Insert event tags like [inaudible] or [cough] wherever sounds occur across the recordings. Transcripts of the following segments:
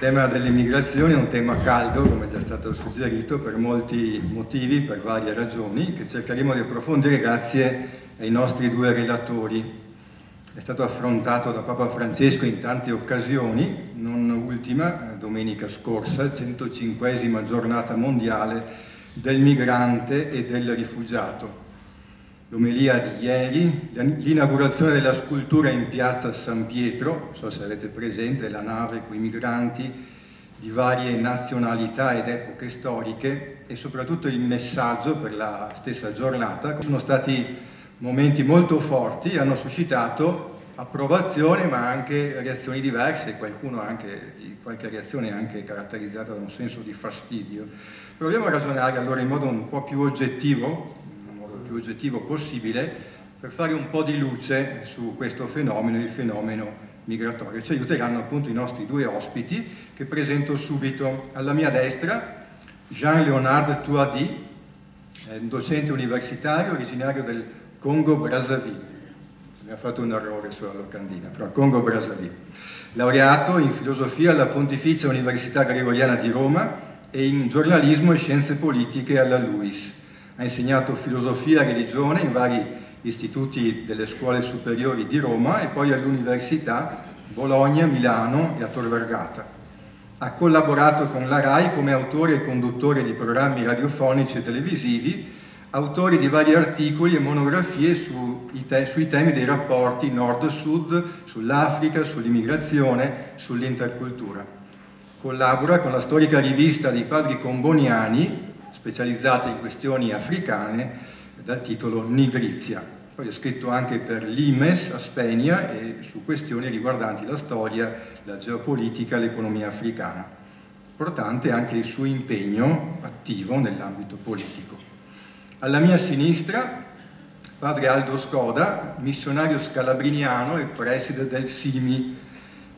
Il tema delle migrazioni è un tema caldo, come è già stato suggerito, per molti motivi, per varie ragioni, che cercheremo di approfondire grazie ai nostri due relatori. È stato affrontato da Papa Francesco in tante occasioni, non ultima domenica scorsa, 105 giornata mondiale del migrante e del rifugiato l'omelia di ieri, l'inaugurazione della scultura in piazza San Pietro, non so se avete presente, la nave con i migranti di varie nazionalità ed epoche storiche e soprattutto il messaggio per la stessa giornata. Sono stati momenti molto forti, hanno suscitato approvazione ma anche reazioni diverse, qualcuno anche, qualche reazione anche caratterizzata da un senso di fastidio. Proviamo a ragionare allora in modo un po' più oggettivo più oggettivo possibile per fare un po' di luce su questo fenomeno, il fenomeno migratorio. Ci aiuteranno appunto i nostri due ospiti che presento subito. Alla mia destra Jean-Léonard Touadi, docente universitario originario del Congo Brazzaville. Mi ha fatto un errore sulla locandina, però Congo Brazzaville. Laureato in filosofia alla Pontificia Università Gregoriana di Roma e in giornalismo e scienze politiche alla LUIS ha insegnato filosofia e religione in vari istituti delle scuole superiori di Roma e poi all'Università Bologna, Milano e a Tor Vergata. Ha collaborato con la RAI come autore e conduttore di programmi radiofonici e televisivi, autori di vari articoli e monografie su te sui temi dei rapporti nord-sud, sull'Africa, sull'immigrazione, sull'intercultura. Collabora con la storica rivista dei padri comboniani specializzata in questioni africane dal titolo Nigrizia. Poi ha scritto anche per l'IMES a Spegna e su questioni riguardanti la storia, la geopolitica e l'economia africana. Importante anche il suo impegno attivo nell'ambito politico. Alla mia sinistra padre Aldo Scoda, missionario scalabriniano e preside del SIMI,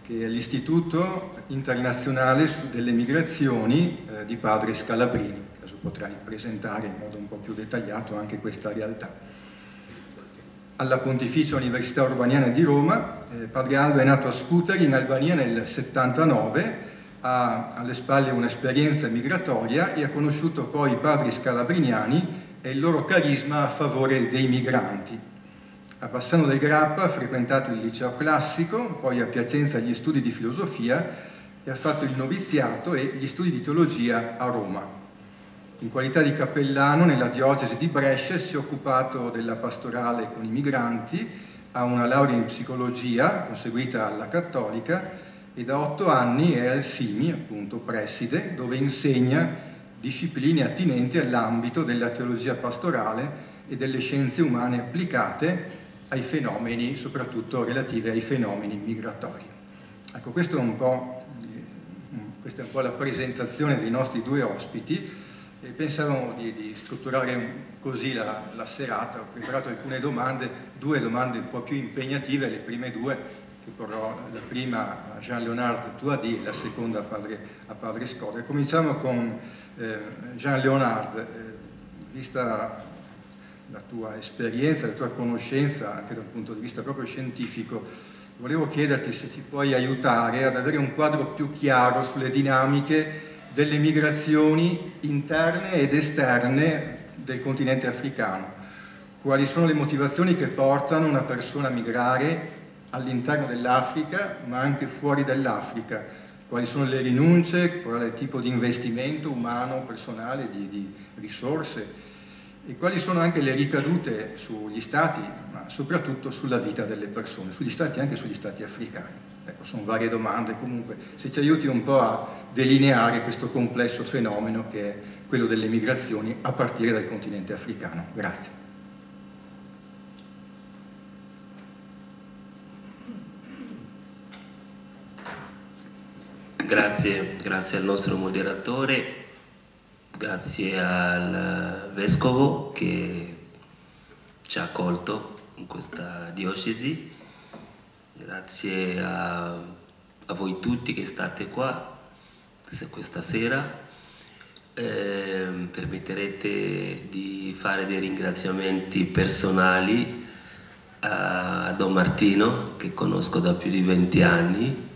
che è l'Istituto Internazionale delle Migrazioni eh, di padri scalabrini adesso potrai presentare in modo un po' più dettagliato anche questa realtà. Alla Pontificia Università Urbaniana di Roma, eh, Padre Aldo è nato a Scuteri in Albania nel 79, ha alle spalle un'esperienza migratoria e ha conosciuto poi i padri scalabriniani e il loro carisma a favore dei migranti. A Bassano del Grappa ha frequentato il liceo classico, poi a Piacenza gli studi di filosofia e ha fatto il noviziato e gli studi di teologia a Roma. In qualità di cappellano nella diocesi di Brescia si è occupato della pastorale con i migranti, ha una laurea in psicologia conseguita alla Cattolica e da otto anni è al SIMI, appunto preside, dove insegna discipline attinenti all'ambito della teologia pastorale e delle scienze umane applicate ai fenomeni, soprattutto relative ai fenomeni migratori. Ecco, è un questa è un po' la presentazione dei nostri due ospiti pensavamo di, di strutturare così la, la, serata, ho preparato alcune domande, due domande un po' più impegnative, le prime due che porrò, la prima a Jean-Léonard Touadi e la seconda a padre, a padre Scoria. Cominciamo con eh, Jean-Léonard, eh, vista la tua esperienza, la tua conoscenza anche dal punto di vista proprio scientifico, volevo chiederti se ti puoi aiutare ad avere un quadro più chiaro sulle dinamiche delle migrazioni interne ed esterne del continente africano. Quali sono le motivazioni che portano una persona a migrare all'interno dell'Africa, ma anche fuori dell'Africa? Quali sono le rinunce, qual è il tipo di investimento umano, personale, di, di risorse? E quali sono anche le ricadute sugli stati, ma soprattutto sulla vita delle persone, sugli stati e anche sugli stati africani? Ecco, sono varie domande, comunque se ci aiuti un po' a delineare questo complesso fenomeno che è quello delle migrazioni a partire dal continente africano. Grazie. Grazie, grazie al nostro moderatore, grazie al vescovo che ci ha accolto in questa diocesi grazie a, a voi tutti che state qua questa sera. Eh, permetterete di fare dei ringraziamenti personali a Don Martino, che conosco da più di 20 anni,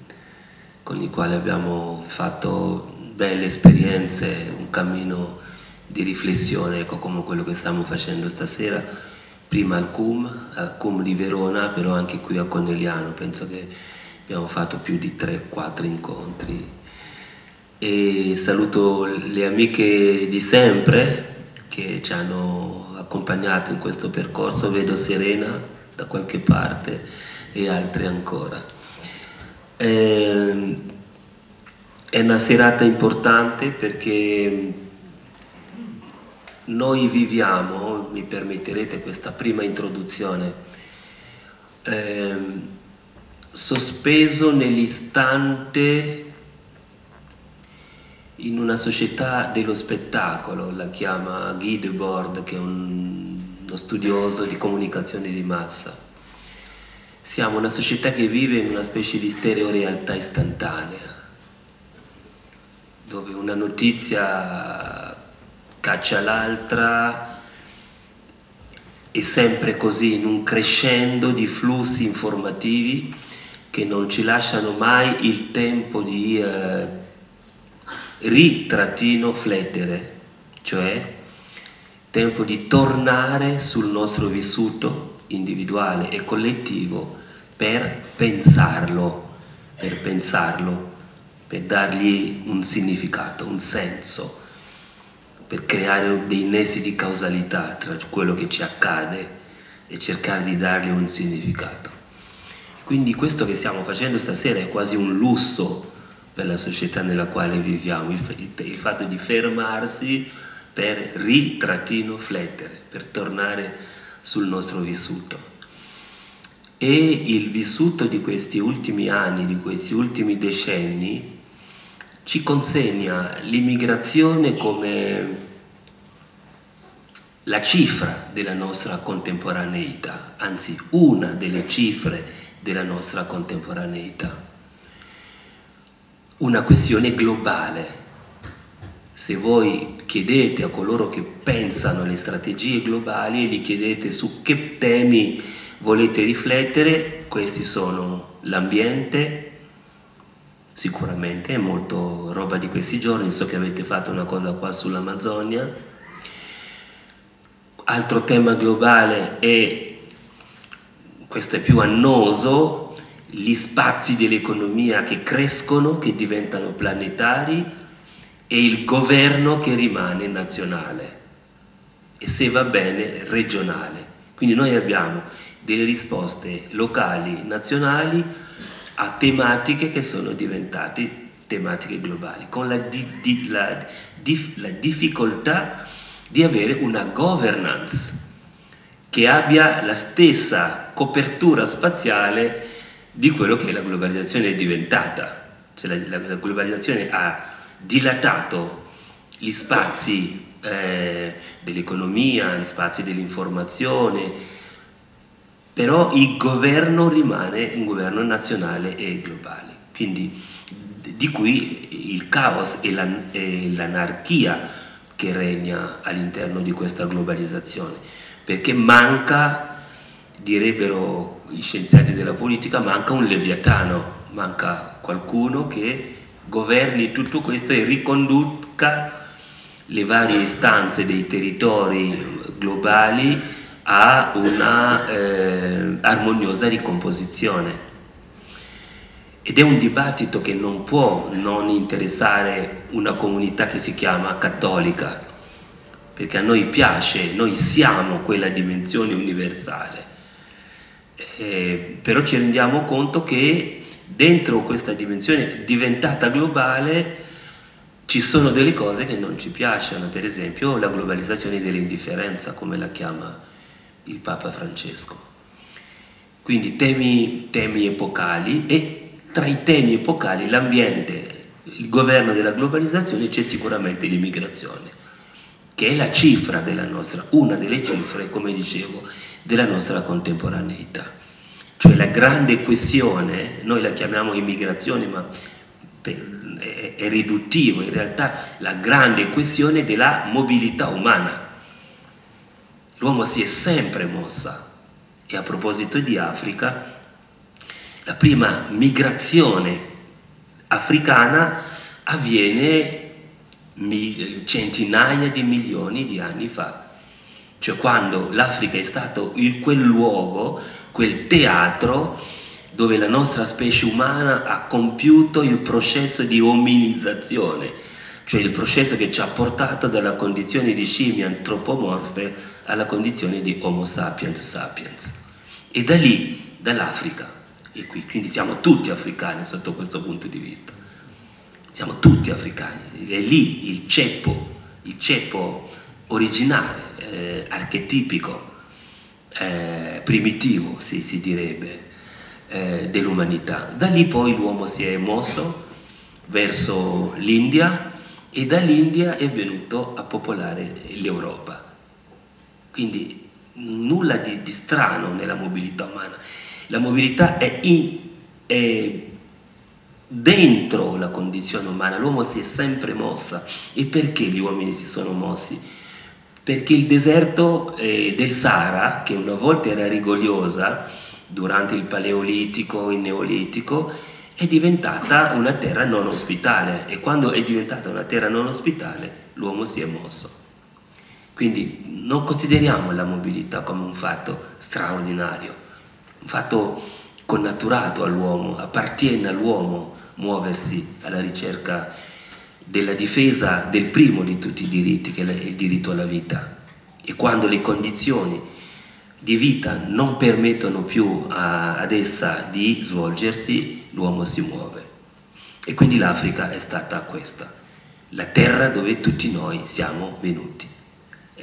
con i quali abbiamo fatto belle esperienze, un cammino di riflessione, ecco come quello che stiamo facendo stasera, prima al CUM, al CUM di Verona, però anche qui a Corneliano, penso che abbiamo fatto più di 3-4 incontri. E saluto le amiche di sempre che ci hanno accompagnato in questo percorso, vedo Serena da qualche parte e altre ancora. Ehm, è una serata importante perché noi viviamo, mi permetterete questa prima introduzione, ehm, sospeso nell'istante in una società dello spettacolo, la chiama Guy Debord, che è un, uno studioso di comunicazione di massa. Siamo una società che vive in una specie di stereorealtà istantanea, dove una notizia caccia l'altra e sempre così in un crescendo di flussi informativi che non ci lasciano mai il tempo di... Eh, ri-flettere, cioè tempo di tornare sul nostro vissuto individuale e collettivo per pensarlo, per pensarlo, per dargli un significato, un senso, per creare dei nessi di causalità tra quello che ci accade e cercare di dargli un significato. Quindi questo che stiamo facendo stasera è quasi un lusso per la società nella quale viviamo, il, il fatto di fermarsi per ri-flettere, per tornare sul nostro vissuto. E il vissuto di questi ultimi anni, di questi ultimi decenni, ci consegna l'immigrazione come la cifra della nostra contemporaneità, anzi una delle cifre della nostra contemporaneità una questione globale. Se voi chiedete a coloro che pensano alle strategie globali e gli chiedete su che temi volete riflettere, questi sono l'ambiente, sicuramente è molto roba di questi giorni, so che avete fatto una cosa qua sull'Amazzonia. Altro tema globale è, questo è più annoso, gli spazi dell'economia che crescono, che diventano planetari e il governo che rimane nazionale e se va bene regionale. Quindi noi abbiamo delle risposte locali, nazionali a tematiche che sono diventate tematiche globali, con la, di, di, la, di, la difficoltà di avere una governance che abbia la stessa copertura spaziale di quello che la globalizzazione è diventata. Cioè la, la, la globalizzazione ha dilatato gli spazi eh, dell'economia, gli spazi dell'informazione, però il governo rimane un governo nazionale e globale. Quindi di qui il caos e, la, e l'anarchia che regna all'interno di questa globalizzazione, perché manca direbbero gli scienziati della politica, manca un leviatano, manca qualcuno che governi tutto questo e riconduca le varie istanze dei territori globali a una eh, armoniosa ricomposizione. Ed è un dibattito che non può non interessare una comunità che si chiama cattolica, perché a noi piace, noi siamo quella dimensione universale eh, però ci rendiamo conto che dentro questa dimensione diventata globale ci sono delle cose che non ci piacciono, per esempio la globalizzazione dell'indifferenza, come la chiama il Papa Francesco. Quindi temi, temi epocali e tra i temi epocali l'ambiente, il governo della globalizzazione c'è sicuramente l'immigrazione, che è la cifra della nostra, una delle cifre, come dicevo, della nostra contemporaneità. Cioè la grande questione, noi la chiamiamo immigrazione, ma è, riduttivo, in realtà la grande questione della mobilità umana. L'uomo si è sempre mossa e a proposito di Africa, la prima migrazione africana avviene centinaia di milioni di anni fa, cioè quando l'Africa è stato il, quel luogo, quel teatro dove la nostra specie umana ha compiuto il processo di ominizzazione, cioè il processo che ci ha portato dalla condizione di scimmie antropomorfe alla condizione di Homo sapiens sapiens. E da lì, dall'Africa, e qui, quindi siamo tutti africani sotto questo punto di vista, siamo tutti africani, è lì il ceppo, il ceppo originale, eh, archetipico, eh, primitivo si, si direbbe, eh, dell'umanità. Da lì poi l'uomo si è mosso verso l'India e dall'India è venuto a popolare l'Europa. Quindi nulla di, di, strano nella mobilità umana. La mobilità è, in, è dentro la condizione umana, l'uomo si è sempre mossa. E perché gli uomini si sono mossi? Perché il deserto eh, del Sahara, che una volta era rigogliosa, durante il Paleolitico, il Neolitico, è diventata una terra non ospitale e quando è diventata una terra non ospitale l'uomo si è mosso. Quindi non consideriamo la mobilità come un fatto straordinario, un fatto connaturato all'uomo, appartiene all'uomo muoversi alla ricerca della difesa del primo di tutti i diritti, che è il diritto alla vita. E quando le condizioni di vita non permettono più a, ad essa di svolgersi, l'uomo si muove. E quindi l'Africa è stata questa, la terra dove tutti noi siamo venuti. È,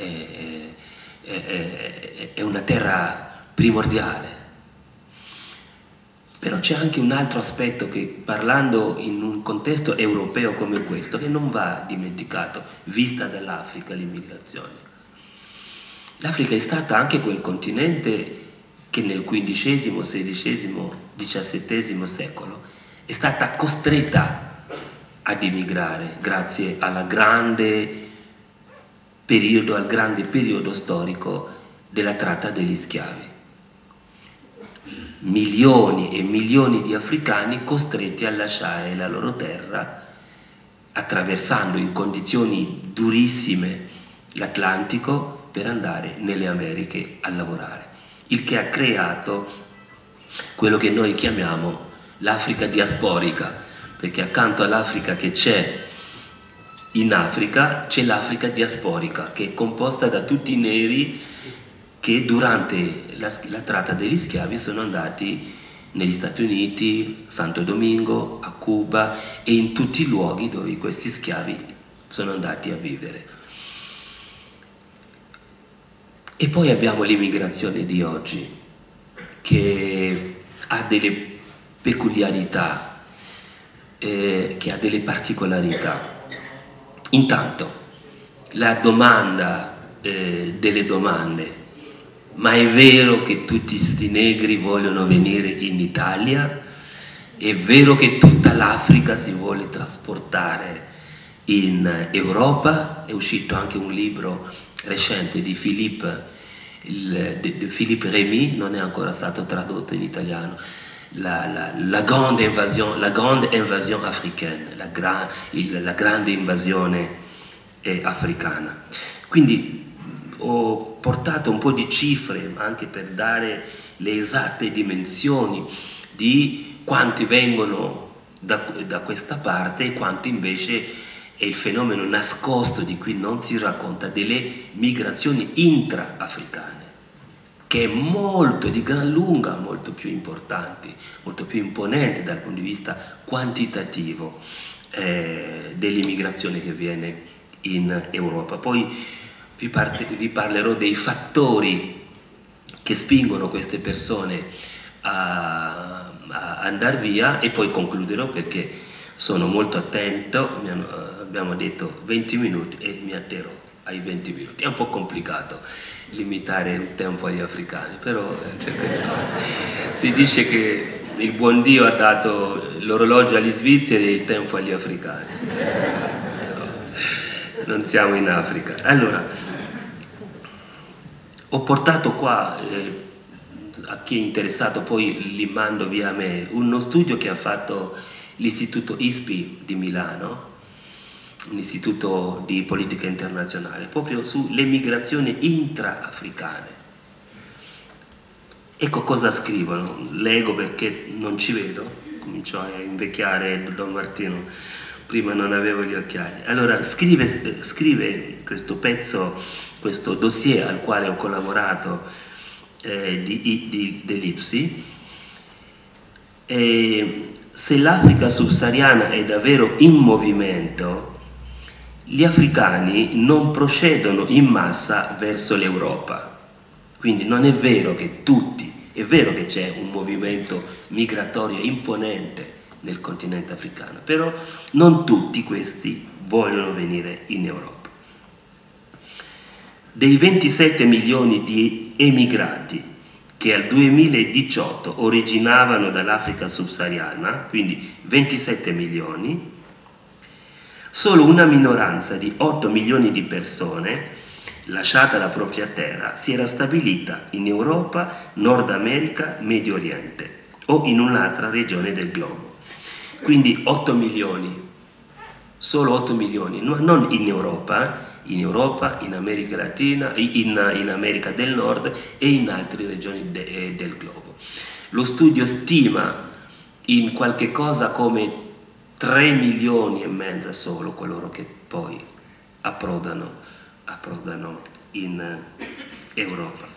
è, è una terra primordiale. Però c'è anche un altro aspetto che parlando in un contesto europeo come questo, che non va dimenticato, vista dall'Africa l'immigrazione L'Africa è stata anche quel continente che nel XV, XVI, XVII secolo è stata costretta ad emigrare grazie grande periodo, al grande periodo storico della tratta degli schiavi. Milioni e milioni di africani costretti a lasciare la loro terra attraversando in condizioni durissime l'Atlantico per andare nelle Americhe a lavorare, il che ha creato quello che noi chiamiamo l'Africa diasporica, perché accanto all'Africa che c'è in Africa c'è l'Africa diasporica, che è composta da tutti i neri che durante la, la tratta degli schiavi sono andati negli Stati Uniti, Santo Domingo, a Cuba e in tutti i luoghi dove questi schiavi sono andati a vivere. E poi abbiamo l'immigrazione di oggi, che ha delle peculiarità, eh, che ha delle particolarità. Intanto, la domanda eh, delle domande, ma è vero che tutti questi negri vogliono venire in Italia? È vero che tutta l'Africa si vuole trasportare in Europa? È uscito anche un libro recente di Philippe, il, di, di Philippe Rémy, non è ancora stato tradotto in italiano, la, la, la, grande, invasion, la grande invasion africaine, la, gra, il, la grande invasione eh, africana. Quindi ho portato un po' di cifre anche per dare le esatte dimensioni di quanti vengono da, da questa parte e quanti invece è il fenomeno nascosto di cui non si racconta delle migrazioni intra-africane, che è molto, di gran lunga, molto più importanti, molto più imponente dal punto di vista quantitativo eh, dell'immigrazione che avviene in Europa. Poi vi, parte, vi parlerò dei fattori che spingono queste persone a, a andare via e poi concluderò perché sono molto attento, hanno, abbiamo detto 20 minuti e mi atterrò ai 20 minuti. È un po' complicato limitare il tempo agli africani, però eh, si dice che il buon Dio ha dato l'orologio agli svizzeri e il tempo agli africani. non siamo in Africa. Allora, ho portato qua, eh, a chi è interessato poi li mando via mail, uno studio che ha fatto l'istituto ISPI di Milano, un istituto di politica internazionale, proprio sulle migrazioni intraafricane. Ecco cosa scrivono, leggo perché non ci vedo, comincio a invecchiare Don Martino, prima non avevo gli occhiali. Allora scrive, scrive questo pezzo, questo dossier al quale ho collaborato eh, di, di, dell'IPSI, e se l'Africa subsahariana è davvero in movimento, gli africani non procedono in massa verso l'Europa. Quindi non è vero che tutti, è vero che c'è un movimento migratorio imponente nel continente africano, però non tutti questi vogliono venire in Europa. Dei 27 milioni di emigrati che al 2018 originavano dall'Africa subsahariana, quindi 27 milioni, solo una minoranza di 8 milioni di persone, lasciata la propria terra, si era stabilita in Europa, Nord America, Medio Oriente o in un'altra regione del globo. Quindi 8 milioni, solo 8 milioni, non in Europa, in Europa, in America Latina, in, in America del Nord e in altre regioni de, eh, del globo. Lo studio stima in qualche cosa come 3 milioni e mezzo solo coloro che poi approdano, approdano in Europa.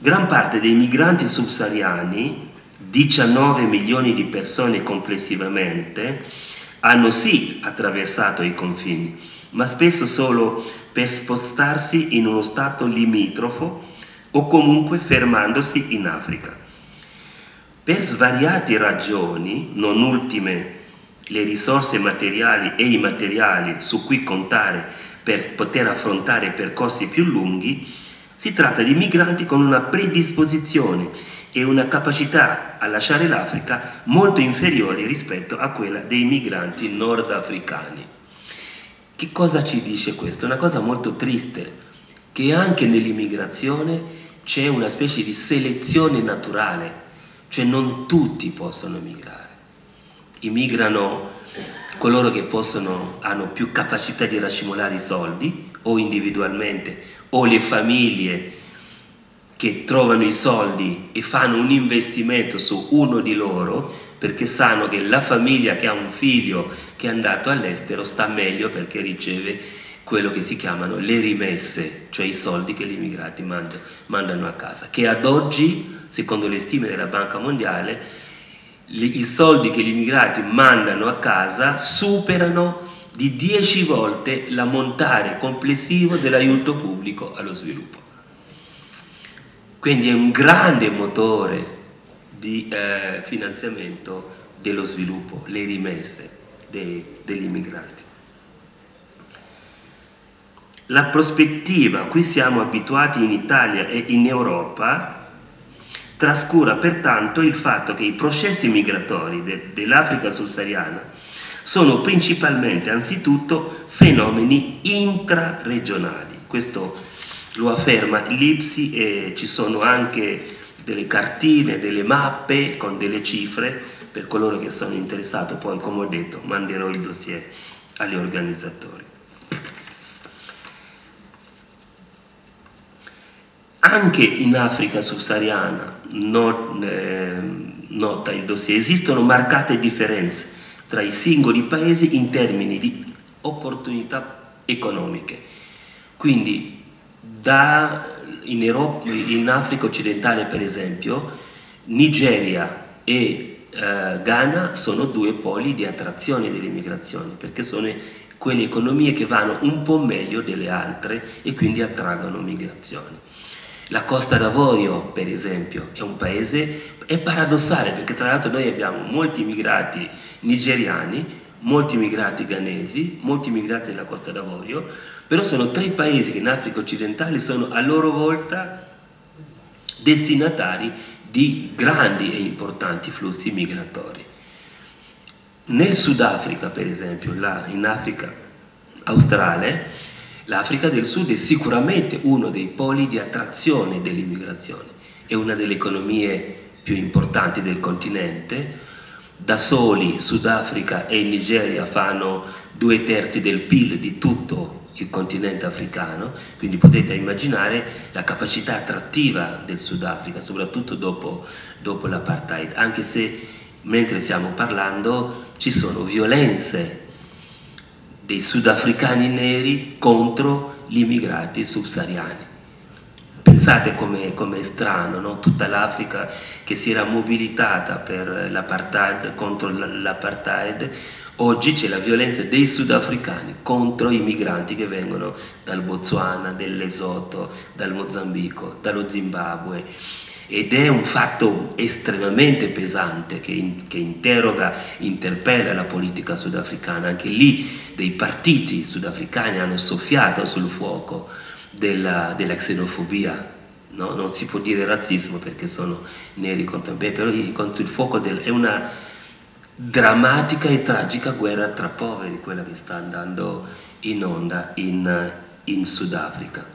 Gran parte dei migranti subsahariani, 19 milioni di persone complessivamente, hanno sì attraversato i confini, ma spesso solo per spostarsi in uno stato limitrofo o comunque fermandosi in Africa. Per svariate ragioni, non ultime le risorse materiali e immateriali su cui contare per poter affrontare percorsi più lunghi, si tratta di migranti con una predisposizione e una capacità a lasciare l'Africa molto inferiori rispetto a quella dei migranti nordafricani. Che cosa ci dice questo? Una cosa molto triste, che anche nell'immigrazione c'è una specie di selezione naturale, cioè non tutti possono migrare. Immigrano coloro che possono, hanno più capacità di racimolare i soldi, o individualmente, o le famiglie che trovano i soldi e fanno un investimento su uno di loro perché sanno che la famiglia che ha un figlio che è andato all'estero sta meglio perché riceve quello che si chiamano le rimesse, cioè i soldi che gli immigrati mandano a casa, che ad oggi, secondo le stime della Banca Mondiale, i soldi che gli immigrati mandano a casa superano di 10 volte l'ammontare complessivo dell'aiuto pubblico allo sviluppo. Quindi è un grande motore di eh, finanziamento dello sviluppo, le rimesse dei, degli immigrati. La prospettiva a cui siamo abituati in Italia e in Europa trascura pertanto il fatto che i processi migratori de, dell'Africa subsahariana sono principalmente, anzitutto, fenomeni intraregionali. Questo lo afferma l'Ipsi e ci sono anche delle cartine, delle mappe con delle cifre per coloro che sono interessati, poi come ho detto manderò il dossier agli organizzatori. Anche in Africa subsahariana, not, eh, nota il dossier, esistono marcate differenze tra i singoli paesi in termini di opportunità economiche. Quindi da in, Europa, in Africa occidentale per esempio, Nigeria e eh, Ghana sono due poli di attrazione dell'immigrazione perché sono quelle economie che vanno un po' meglio delle altre e quindi attraggono migrazioni. La Costa d'Avorio, per esempio, è un paese, è paradossale perché tra l'altro noi abbiamo molti immigrati nigeriani, molti immigrati ghanesi, molti immigrati della Costa d'Avorio, però sono tre paesi che in Africa occidentale sono a loro volta destinatari di grandi e importanti flussi migratori. Nel Sudafrica, per esempio, là in Africa australe, l'Africa del Sud è sicuramente uno dei poli di attrazione dell'immigrazione, è una delle economie più importanti del continente. Da soli Sudafrica e Nigeria fanno due terzi del PIL di tutto il continente africano, quindi potete immaginare la capacità attrattiva del Sudafrica, soprattutto dopo, dopo l'apartheid, anche se mentre stiamo parlando ci sono violenze dei sudafricani neri contro gli immigrati subsahariani. Pensate come è strano, no? tutta l'Africa che si era mobilitata per l'apartheid, contro l'apartheid, oggi c'è la violenza dei sudafricani contro i migranti che vengono dal Botswana, dall'Esoto, dal Mozambico, dallo Zimbabwe ed è un fatto estremamente pesante che, in, che, interroga, interpella la politica sudafricana. Anche lì dei partiti sudafricani hanno soffiato sul fuoco della, della xenofobia. No? Non si può dire razzismo perché sono neri contro me, però contro il fuoco del, è una drammatica e tragica guerra tra poveri, quella che sta andando in onda in, in Sudafrica.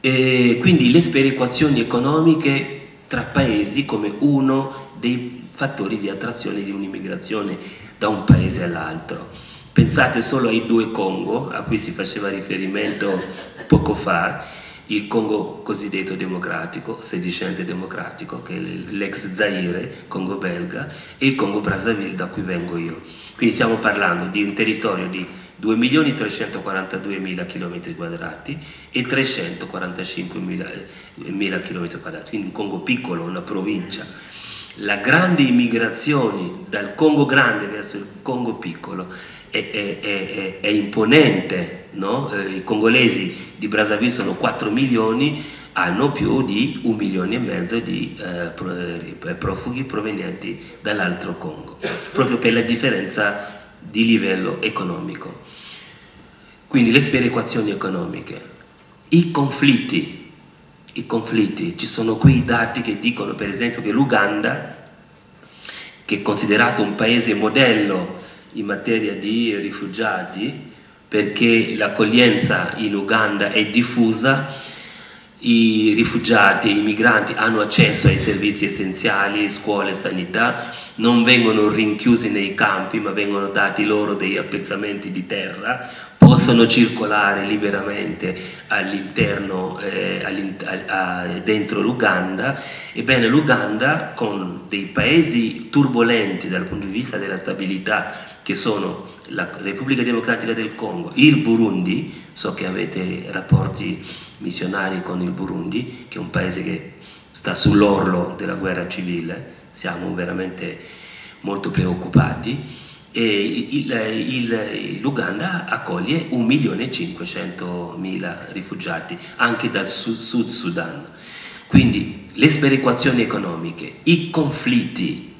E quindi le sperequazioni economiche tra paesi come uno dei fattori di attrazione di un'immigrazione da un paese all'altro. Pensate solo ai due Congo a cui si faceva riferimento poco fa, il Congo cosiddetto democratico, sedicente democratico, che è l'ex Zaire, Congo belga, e il Congo Brazzaville da cui vengo io. Quindi stiamo parlando di un territorio di 2.342.000 km quadrati e 345.000 km quadrati, quindi un Congo piccolo, una provincia. La grande immigrazione dal Congo grande verso il Congo piccolo è, è, è, è imponente, no? eh, i congolesi di Brazzaville sono 4 milioni, hanno più di un milione e mezzo di eh, eh profughi provenienti dall'altro Congo, proprio per la differenza di livello economico. Quindi le sperequazioni economiche, i conflitti, i conflitti, ci sono qui i dati che dicono per esempio che l'Uganda, che è considerato un paese modello in materia di rifugiati, perché l'accoglienza in Uganda è diffusa, i rifugiati e i migranti hanno accesso ai servizi essenziali, scuole, sanità, non vengono rinchiusi nei campi ma vengono dati loro degli appezzamenti di terra, possono circolare liberamente all'interno, eh, all dentro l'Uganda, ebbene l'Uganda con dei paesi turbolenti dal punto di vista della stabilità che sono la Repubblica Democratica del Congo, il Burundi, so che avete rapporti missionari con il Burundi, che è un paese che sta sull'orlo della guerra civile, siamo veramente molto preoccupati, e l'Uganda accoglie 1.500.000 rifugiati anche dal Sud, Sud Sudan. Quindi le sperequazioni economiche, i conflitti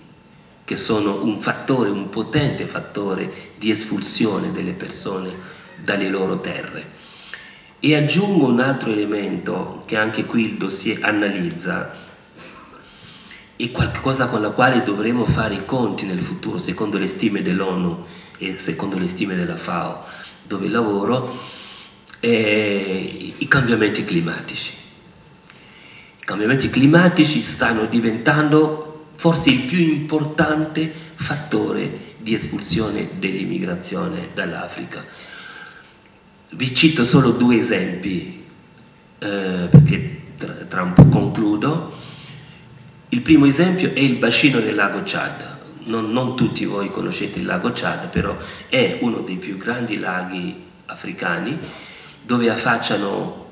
che sono un fattore, un potente fattore di espulsione delle persone dalle loro terre. E aggiungo un altro elemento che anche qui il dossier analizza, è qualcosa con la quale dovremo fare i conti nel futuro, secondo le stime dell'ONU e secondo le stime della FAO, dove lavoro, eh, i cambiamenti climatici. I cambiamenti climatici stanno diventando forse il più importante fattore di espulsione dell'immigrazione dall'Africa vi cito solo due esempi, eh, perché tra, tra, un po' concludo. Il primo esempio è il bacino del lago Chad. Non, non tutti voi conoscete il lago Chad, però è uno dei più grandi laghi africani dove affacciano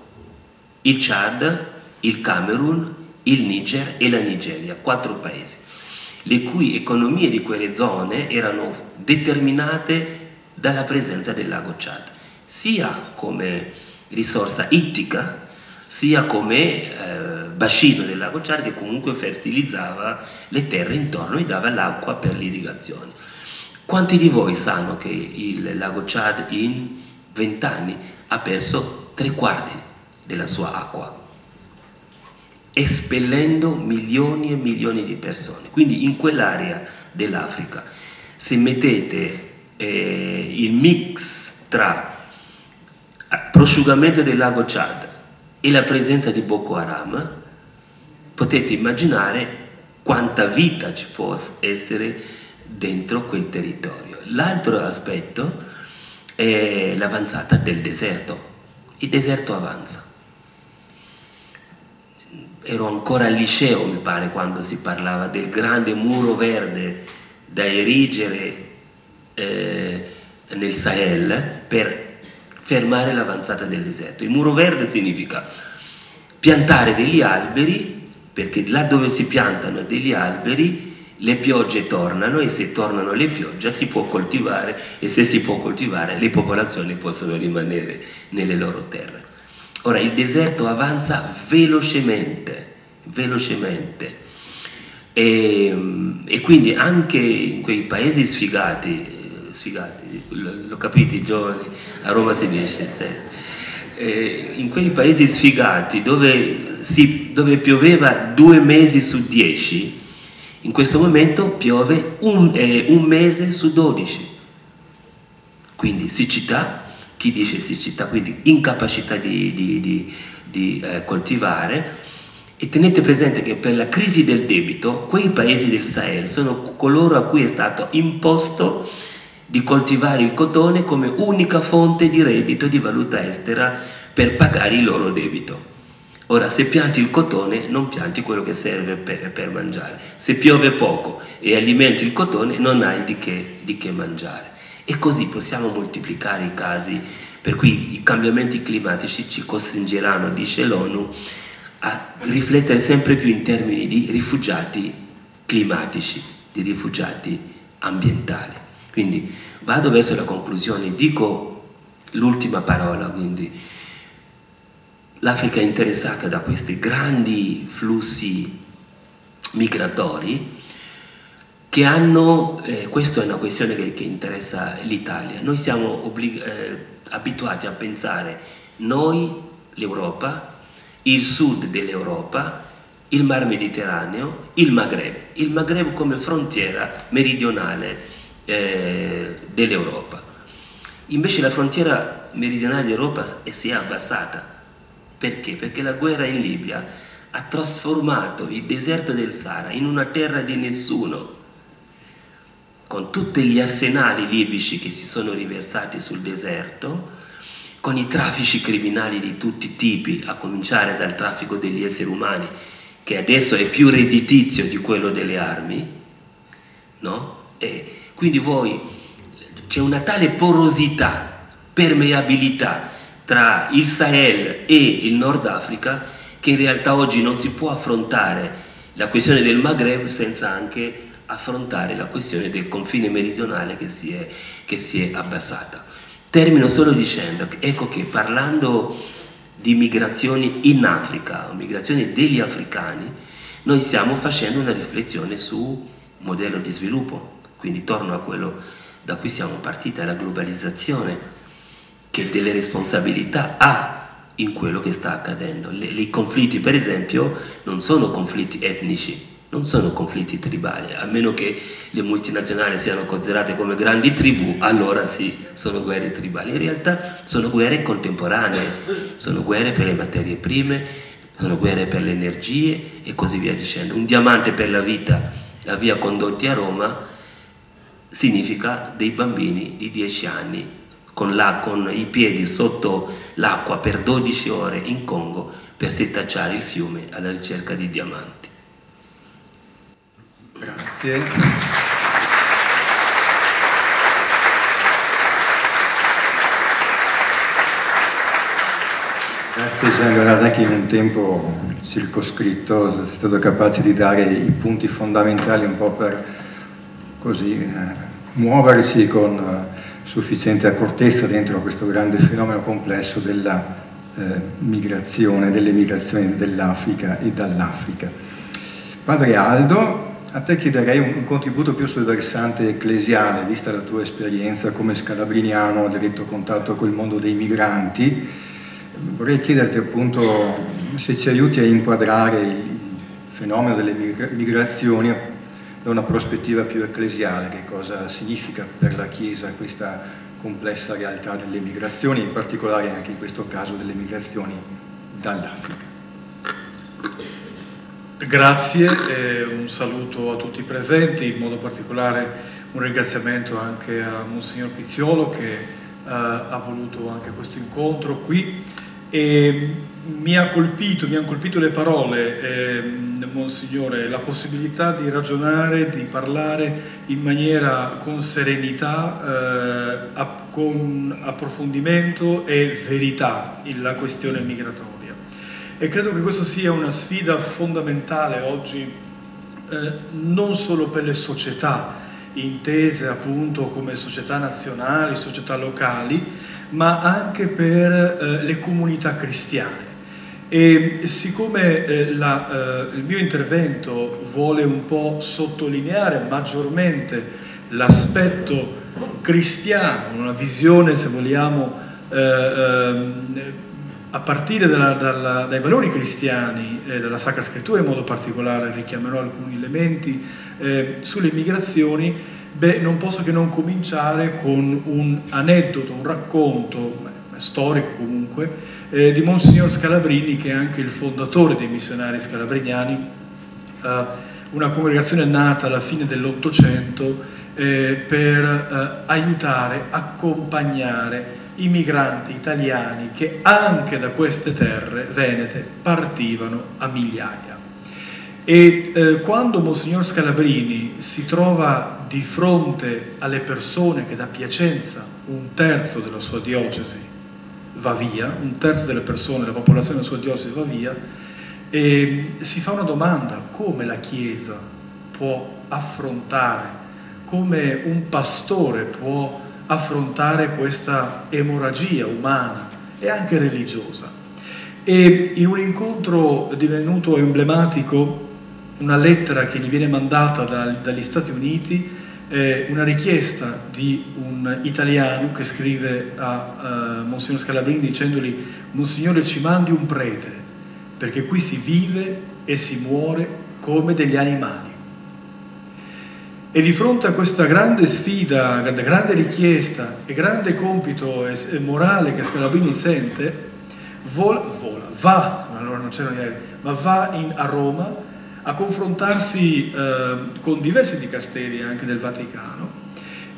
il Chad, il Camerun, il Niger e la Nigeria, quattro paesi, le cui economie di quelle zone erano determinate dalla presenza del lago Chad sia come risorsa ittica, sia come eh, bacino del lago Chad che comunque fertilizzava le terre intorno e dava l'acqua per l'irrigazione. Quanti di voi sanno che il lago Chad in vent'anni ha perso tre quarti della sua acqua? Espellendo milioni e milioni di persone. Quindi in quell'area dell'Africa, se mettete eh, il mix tra prosciugamento del lago Chad e la presenza di Boko Haram, potete immaginare quanta vita ci può essere dentro quel territorio. L'altro aspetto è l'avanzata del deserto. Il deserto avanza. Ero ancora al liceo, mi pare, quando si parlava del grande muro verde da erigere eh, nel Sahel per fermare l'avanzata del deserto. Il muro verde significa piantare degli alberi, perché là dove si piantano degli alberi le piogge tornano e se tornano le piogge si può coltivare e se si può coltivare le popolazioni possono rimanere nelle loro terre. Ora il deserto avanza velocemente, velocemente e, e quindi anche in quei paesi sfigati sfigati, lo capite i giovani, a Roma si dice, eh, in quei paesi sfigati dove, si, dove pioveva due mesi su dieci, in questo momento piove un, eh, un mese su dodici. Quindi siccità, chi dice siccità, quindi incapacità di, di, di, di eh, coltivare, e tenete presente che per la crisi del debito, quei paesi del Sahel sono coloro a cui è stato imposto di coltivare il cotone come unica fonte di reddito di valuta estera per pagare il loro debito. Ora, se pianti il cotone, non pianti quello che serve per, per mangiare. Se piove poco e alimenti il cotone, non hai di che, di che mangiare. E così possiamo moltiplicare i casi per cui i cambiamenti climatici ci costringeranno, dice l'ONU, a riflettere sempre più in termini di rifugiati climatici, di rifugiati ambientali. Quindi vado verso la conclusione, dico l'ultima parola, quindi l'Africa è interessata da questi grandi flussi migratori che hanno, eh, questa è una questione che, che interessa l'Italia, noi siamo eh, abituati a pensare noi, l'Europa, il sud dell'Europa, il Mar Mediterraneo, il Maghreb, il Maghreb come frontiera meridionale eh, dell'Europa. Invece la frontiera meridionale d'Europa si è abbassata. Perché? Perché la guerra in Libia ha trasformato il deserto del Sahara in una terra di nessuno, con tutti gli arsenali libici che si sono riversati sul deserto, con i traffici criminali di tutti i tipi, a cominciare dal traffico degli esseri umani, che adesso è più redditizio di quello delle armi, no? E, quindi voi, c'è una tale porosità, permeabilità tra il Sahel e il Nord Africa che in realtà oggi non si può affrontare la questione del Maghreb senza anche affrontare la questione del confine meridionale che si è, che si è abbassata. Termino solo dicendo, ecco che parlando di migrazioni in Africa, migrazioni degli africani, noi stiamo facendo una riflessione su modello di sviluppo, quindi torno a quello da cui siamo partiti, alla globalizzazione, che delle responsabilità ha in quello che sta accadendo. I conflitti, per esempio, non sono conflitti etnici, non sono conflitti tribali, a meno che le multinazionali siano considerate come grandi tribù, allora sì, sono guerre tribali. In realtà sono guerre contemporanee, sono guerre per le materie prime, sono guerre per le energie e così via dicendo. Un diamante per la vita la via condotti a Roma significa dei bambini di 10 anni con, la, con i piedi sotto l'acqua per 12 ore in Congo per setacciare il fiume alla ricerca di diamanti. Grazie. Grazie Gian Leonardo che in un tempo circoscritto sei stato capace di dare i punti fondamentali un po' per così eh, muoverci con eh, sufficiente accortezza dentro questo grande fenomeno complesso della eh, migrazione, delle migrazioni dell'Africa e dall'Africa. Padre Aldo, a te chiederei un, un, contributo più sul versante ecclesiale, vista la tua esperienza come scalabriniano, diretto contatto col mondo dei migranti. Vorrei chiederti appunto se ci aiuti a inquadrare il fenomeno delle migrazioni da una prospettiva più ecclesiale, che cosa significa per la Chiesa questa complessa realtà delle migrazioni, in particolare anche in questo caso delle migrazioni dall'Africa. Grazie un saluto a tutti i presenti, in modo particolare un ringraziamento anche a Monsignor Pizziolo che uh, ha voluto anche questo incontro qui e mi ha colpito, mi hanno colpito le parole, eh, Monsignore, la possibilità di ragionare, di parlare in maniera con serenità, eh, con approfondimento e verità la questione migratoria. E credo che questa sia una sfida fondamentale oggi, eh, non solo per le società, intese appunto come società nazionali, società locali, ma anche per eh, le comunità cristiane. E siccome eh, la, eh, il mio intervento vuole un po' sottolineare maggiormente l'aspetto cristiano, una visione, se vogliamo, eh, ehm, a partire dalla, dalla, dai valori cristiani e dalla Sacra Scrittura in modo particolare, richiamerò alcuni elementi eh, sulle migrazioni, beh, non posso che non cominciare con un aneddoto, un racconto, storico comunque, eh, di Monsignor Scalabrini, che è anche il fondatore dei missionari scalabrignani, eh, una congregazione nata alla fine dell'Ottocento eh, per eh, aiutare, accompagnare i migranti italiani che anche da queste terre venete partivano a migliaia. E eh, quando Monsignor Scalabrini si trova di fronte alle persone che da Piacenza, un terzo della sua diocesi, va via, un terzo delle persone, della popolazione della sua diocesi va via, e si fa una domanda, come la Chiesa può affrontare, come un pastore può affrontare questa emorragia umana e anche religiosa. E in un incontro divenuto emblematico, una lettera che gli viene mandata dal, dagli Stati Uniti, eh, una richiesta di un italiano che scrive a uh, Monsignor Scalabrini dicendogli Monsignore ci mandi un prete, perché qui si vive e si muore come degli animali. E di fronte a questa grande sfida, grande richiesta e grande compito morale che Scalabrini sente, vola, vola va, allora non c'era niente, ma va in, a Roma a confrontarsi eh, con diversi dicasteri anche del Vaticano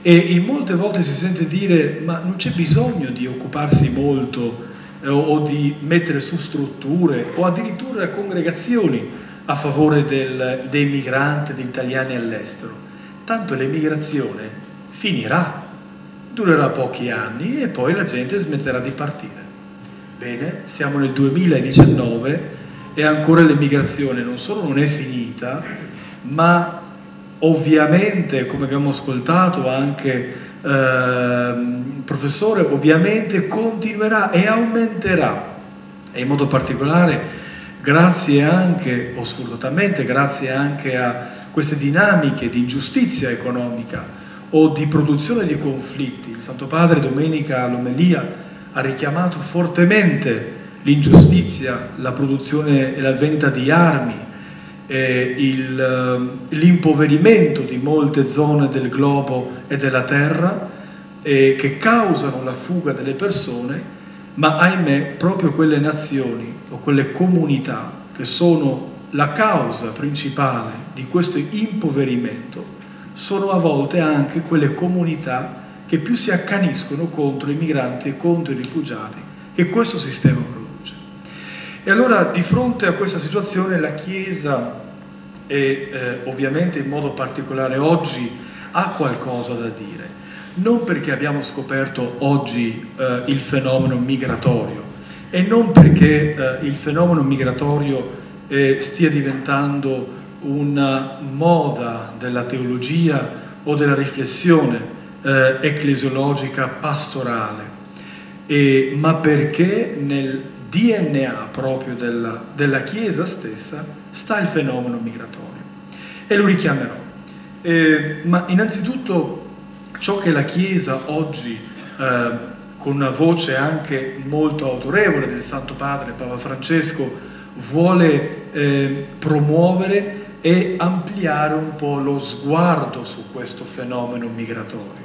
e in molte volte si sente dire ma non c'è bisogno di occuparsi molto eh, o di mettere su strutture o addirittura congregazioni a favore del, dei migranti, degli italiani all'estero tanto l'emigrazione finirà, durerà pochi anni e poi la gente smetterà di partire. Bene, siamo nel 2019 e ancora l'emigrazione non solo non è finita, ma ovviamente, come abbiamo ascoltato anche eh, professore, ovviamente continuerà e aumenterà e in modo particolare grazie anche, o sfruttatamente, grazie anche a queste dinamiche di ingiustizia economica o di produzione di conflitti. Il Santo Padre domenica all'omelia ha richiamato fortemente l'ingiustizia, la produzione e la vendita di armi, eh, l'impoverimento di molte zone del globo e della terra eh, che causano la fuga delle persone, ma ahimè proprio quelle nazioni o quelle comunità che sono la causa principale di questo impoverimento sono a volte anche quelle comunità che più si accaniscono contro i migranti e contro i rifugiati che questo sistema produce. E allora di fronte a questa situazione la Chiesa e eh, ovviamente in modo particolare oggi ha qualcosa da dire, non perché abbiamo scoperto oggi eh, il fenomeno migratorio e non perché eh, il fenomeno migratorio eh, stia diventando una moda della teologia o della riflessione eh, ecclesiologica pastorale, e, ma perché nel DNA proprio della, della, Chiesa stessa sta il fenomeno migratorio. E lo richiamerò. Eh, ma innanzitutto ciò che la Chiesa oggi, eh, con una voce anche molto autorevole del Santo Padre Papa Francesco, vuole eh, promuovere e ampliare un po' lo sguardo su questo fenomeno migratorio.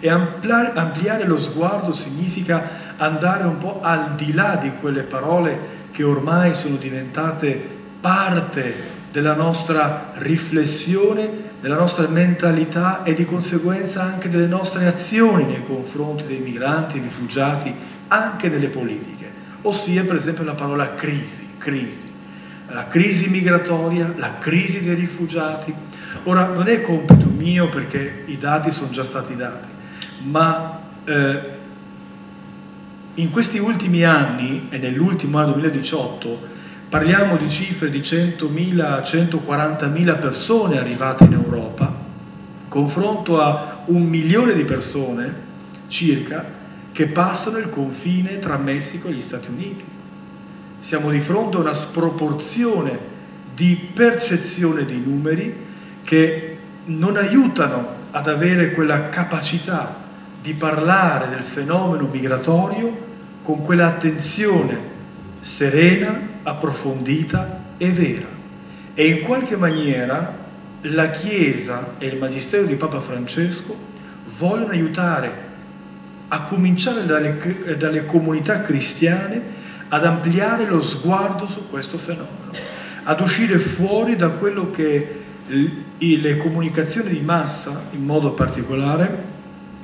E ampliare, ampliare lo sguardo significa andare un po' al di là di quelle parole che ormai sono diventate parte della nostra riflessione, della nostra mentalità e di conseguenza anche delle nostre azioni nei confronti dei migranti, dei rifugiati, anche nelle politiche. Ossia per esempio la parola crisi, crisi. La crisi migratoria, la crisi dei rifugiati. Ora non è compito mio perché i dati sono già stati dati, ma eh, in questi ultimi anni e nell'ultimo anno 2018 Parliamo di cifre di 100.000, 140.000 persone arrivate in Europa, confronto a un milione di persone circa che passano il confine tra Messico e gli Stati Uniti. Siamo di fronte a una sproporzione di percezione dei numeri che non aiutano ad avere quella capacità di parlare del fenomeno migratorio con quella attenzione serena, approfondita e vera. E in qualche maniera la Chiesa e il Magistero di Papa Francesco vogliono aiutare a cominciare dalle, dalle comunità cristiane ad ampliare lo sguardo su questo fenomeno, ad uscire fuori da quello che le comunicazioni di massa, in modo particolare,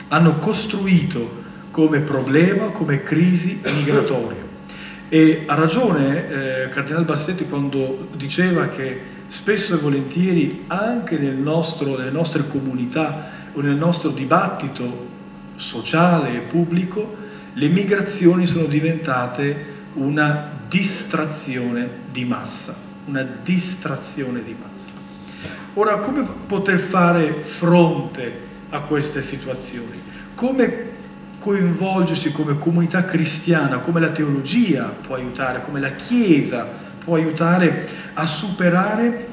hanno costruito come problema, come crisi migratoria. E ha ragione eh, Cardinal Bassetti quando diceva che spesso e volentieri anche nel nostro, nelle nostre comunità o nel nostro dibattito sociale e pubblico le migrazioni sono diventate una distrazione di massa, una distrazione di massa. Ora, come poter fare fronte a queste situazioni? Come coinvolgersi come comunità cristiana, come la teologia può aiutare, come la Chiesa può aiutare a superare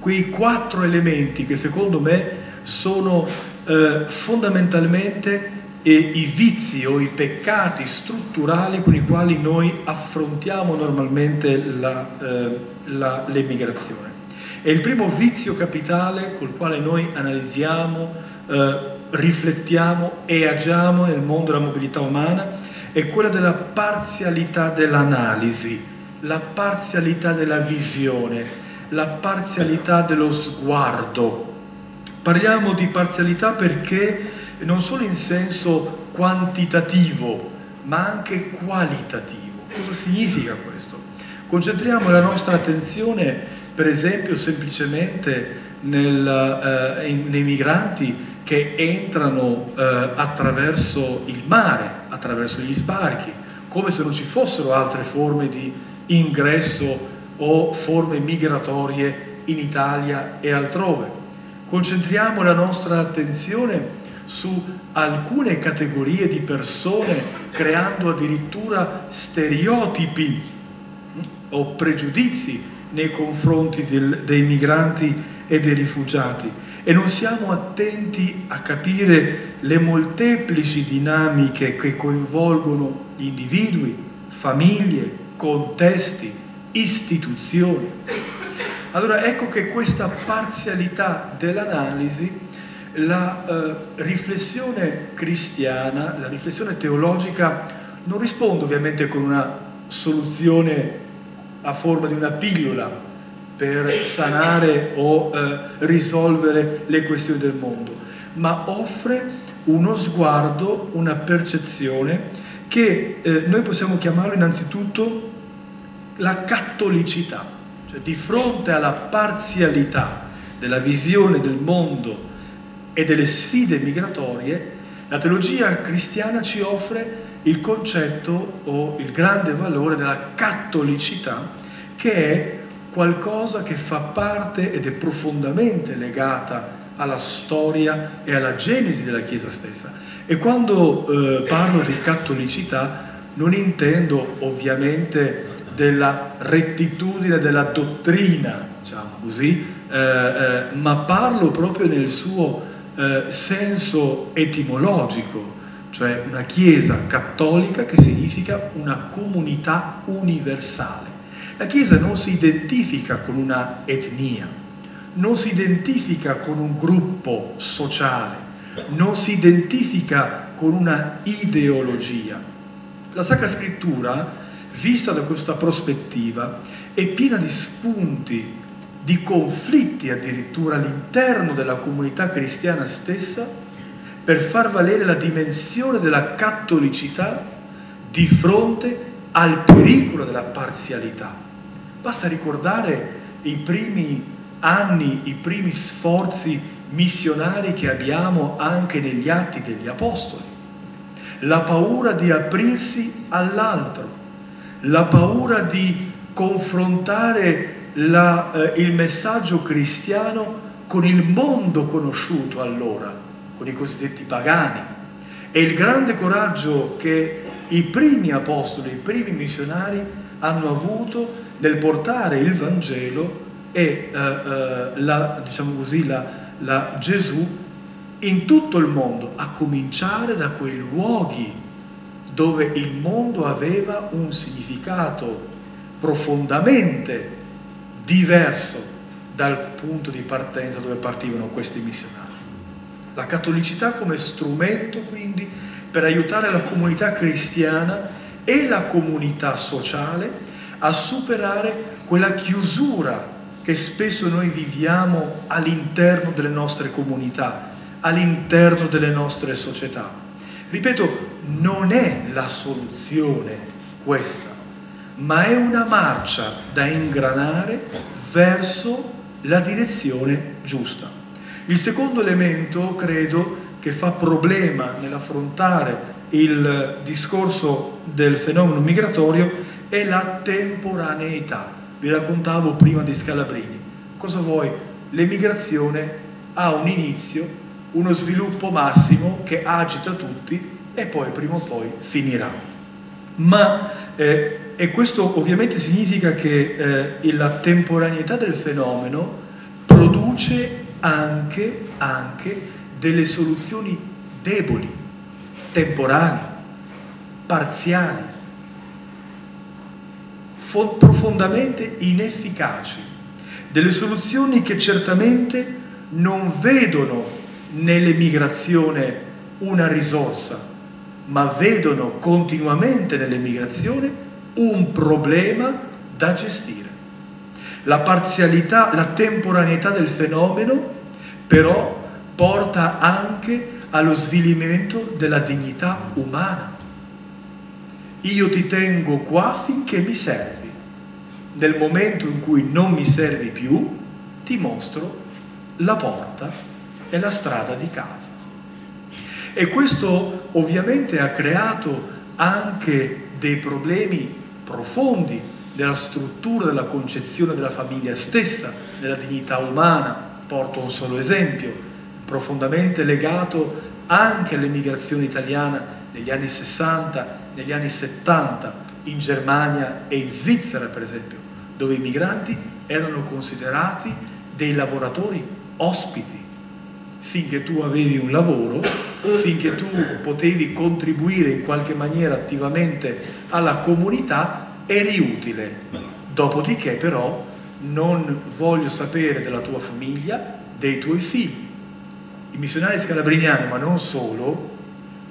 quei quattro elementi che secondo me sono eh, fondamentalmente eh, i vizi o i peccati strutturali con i quali noi affrontiamo normalmente eh, l'emigrazione. E il primo vizio capitale col quale noi analizziamo eh, riflettiamo e agiamo nel mondo della mobilità umana è quella della parzialità dell'analisi, la parzialità della visione, la parzialità dello sguardo. Parliamo di parzialità perché non solo in senso quantitativo, ma anche qualitativo. Cosa significa questo? Concentriamo la nostra attenzione, per esempio, semplicemente nel, eh, nei migranti che entrano eh, attraverso il mare, attraverso gli sbarchi, come se non ci fossero altre forme di ingresso o forme migratorie in Italia e altrove. Concentriamo la nostra attenzione su alcune categorie di persone creando addirittura stereotipi o pregiudizi nei confronti del, dei migranti e dei rifugiati e non siamo attenti a capire le molteplici dinamiche che coinvolgono individui, famiglie, contesti, istituzioni. Allora ecco che questa parzialità dell'analisi, la eh, riflessione cristiana, la riflessione teologica non risponde ovviamente con una soluzione a forma di una pillola per sanare o eh, risolvere le questioni del mondo, ma offre uno sguardo, una percezione che eh, noi possiamo chiamarlo innanzitutto la cattolicità, cioè di fronte alla parzialità della visione del mondo e delle sfide migratorie, la teologia cristiana ci offre il concetto o il grande valore della cattolicità che è qualcosa che fa parte ed è profondamente legata alla storia e alla genesi della Chiesa stessa. E quando eh, parlo di cattolicità non intendo ovviamente della rettitudine della dottrina, diciamo così, eh, eh, ma parlo proprio nel suo eh, senso etimologico, cioè una Chiesa cattolica che significa una comunità universale. La Chiesa non si identifica con una etnia, non si identifica con un gruppo sociale, non si identifica con una ideologia. La Sacra Scrittura, vista da questa prospettiva, è piena di spunti di conflitti addirittura all'interno della comunità cristiana stessa per far valere la dimensione della cattolicità di fronte al pericolo della parzialità. Basta ricordare i primi anni, i primi sforzi missionari che abbiamo anche negli atti degli apostoli. La paura di aprirsi all'altro, la paura di confrontare la, eh, il messaggio cristiano con il mondo conosciuto allora, con i cosiddetti pagani. E il grande coraggio che i primi apostoli, i primi missionari hanno avuto nel portare il Vangelo e eh, eh, la, diciamo così, la, la Gesù in tutto il mondo, a cominciare da quei luoghi dove il mondo aveva un significato profondamente diverso dal punto di partenza dove partivano questi missionari. La cattolicità come strumento quindi per aiutare la comunità cristiana e la comunità sociale a superare quella chiusura che spesso noi viviamo all'interno delle nostre comunità, all'interno delle nostre società. Ripeto, non è la soluzione questa, ma è una marcia da ingranare verso la direzione giusta. Il secondo elemento, credo, che fa problema nell'affrontare il discorso del fenomeno migratorio è la temporaneità. Vi raccontavo prima di Scalabrini. Cosa vuoi? L'emigrazione ha un inizio, uno sviluppo massimo che agita tutti e poi prima o poi finirà. Ma eh, e questo ovviamente significa che eh, la temporaneità del fenomeno produce anche, anche delle soluzioni deboli, temporanee, parziali, profondamente inefficaci, delle soluzioni che certamente non vedono nell'emigrazione una risorsa, ma vedono continuamente nell'emigrazione un problema da gestire. La parzialità, la temporaneità del fenomeno però porta anche allo svilimento della dignità umana. Io ti tengo qua finché mi servi. Nel momento in cui non mi servi più, ti mostro la porta e la strada di casa. E questo ovviamente ha creato anche dei problemi profondi della struttura della concezione della famiglia stessa, della dignità umana. Porto un solo esempio profondamente legato anche all'emigrazione italiana negli anni 60, negli anni 70, in Germania e in Svizzera per esempio, dove i migranti erano considerati dei lavoratori ospiti. Finché tu avevi un lavoro, finché tu potevi contribuire in qualche maniera attivamente alla comunità, eri utile. Dopodiché però non voglio sapere della tua famiglia, dei tuoi figli i missionari scalabriniani, ma non solo,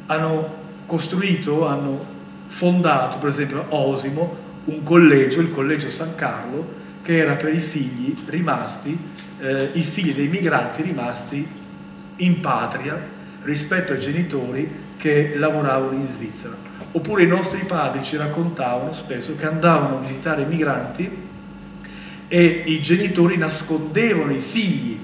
hanno costruito, hanno fondato, per esempio a Osimo, un collegio, il collegio San Carlo, che era per i figli rimasti, eh, i figli dei migranti rimasti in patria rispetto ai genitori che lavoravano in Svizzera. Oppure i nostri padri ci raccontavano spesso che andavano a visitare i migranti e i genitori nascondevano i figli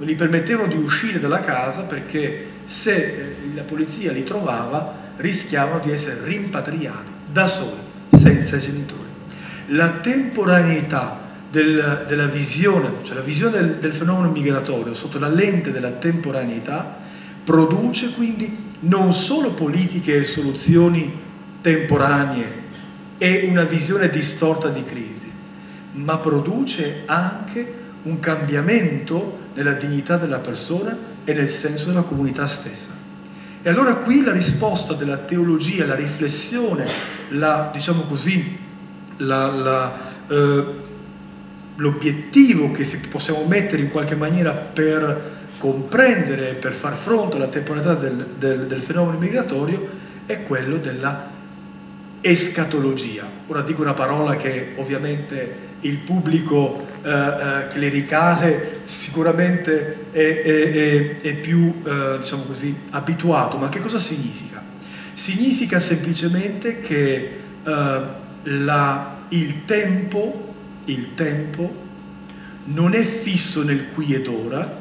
non gli permettevano di uscire dalla casa perché se eh, la polizia li trovava rischiavano di essere rimpatriati da soli, senza genitori. La temporaneità del, della visione, cioè la visione del, del fenomeno migratorio sotto la lente della temporaneità, produce quindi non solo politiche e soluzioni temporanee e una visione distorta di crisi, ma produce anche un cambiamento nella dignità della persona e nel senso della comunità stessa. E allora qui la risposta della teologia, la riflessione, la, diciamo così, la, la, eh, l'obiettivo che possiamo mettere in qualche maniera per comprendere, per far fronte alla temporalità del, del, del fenomeno migratorio, è quello della escatologia. Ora dico una parola che ovviamente il pubblico eh, eh, clericale sicuramente è, è, è, è più, eh, diciamo così, abituato, ma che cosa significa? Significa semplicemente che eh, la, il, tempo, il tempo non è fisso nel qui ed ora,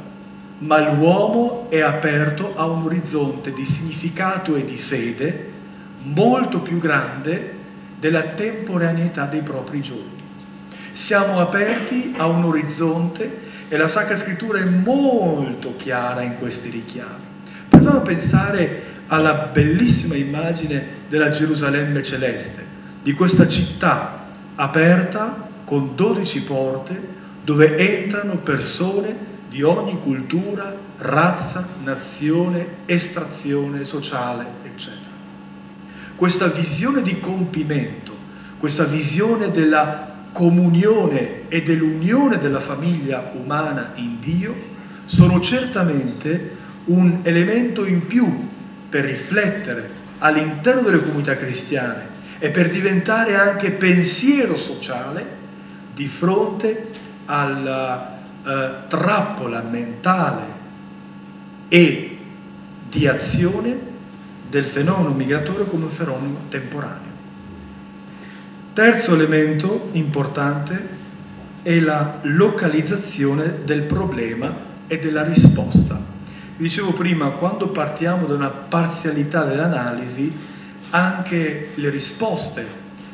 ma l'uomo è aperto a un orizzonte di significato e di fede molto più grande della temporaneità dei propri giorni. Siamo aperti a un orizzonte e la Sacra Scrittura è molto chiara in questi richiami. Proviamo a pensare alla bellissima immagine della Gerusalemme celeste, di questa città aperta con dodici porte dove entrano persone di ogni cultura, razza, nazione, estrazione sociale, eccetera. Questa visione di compimento, questa visione della comunione e dell'unione della famiglia umana in Dio sono certamente un elemento in più per riflettere all'interno delle comunità cristiane e per diventare anche pensiero sociale di fronte alla eh, trappola mentale e di azione del fenomeno migratorio come un fenomeno temporaneo. Terzo elemento importante è la localizzazione del problema e della risposta. Vi dicevo prima, quando partiamo da una parzialità dell'analisi, anche le risposte,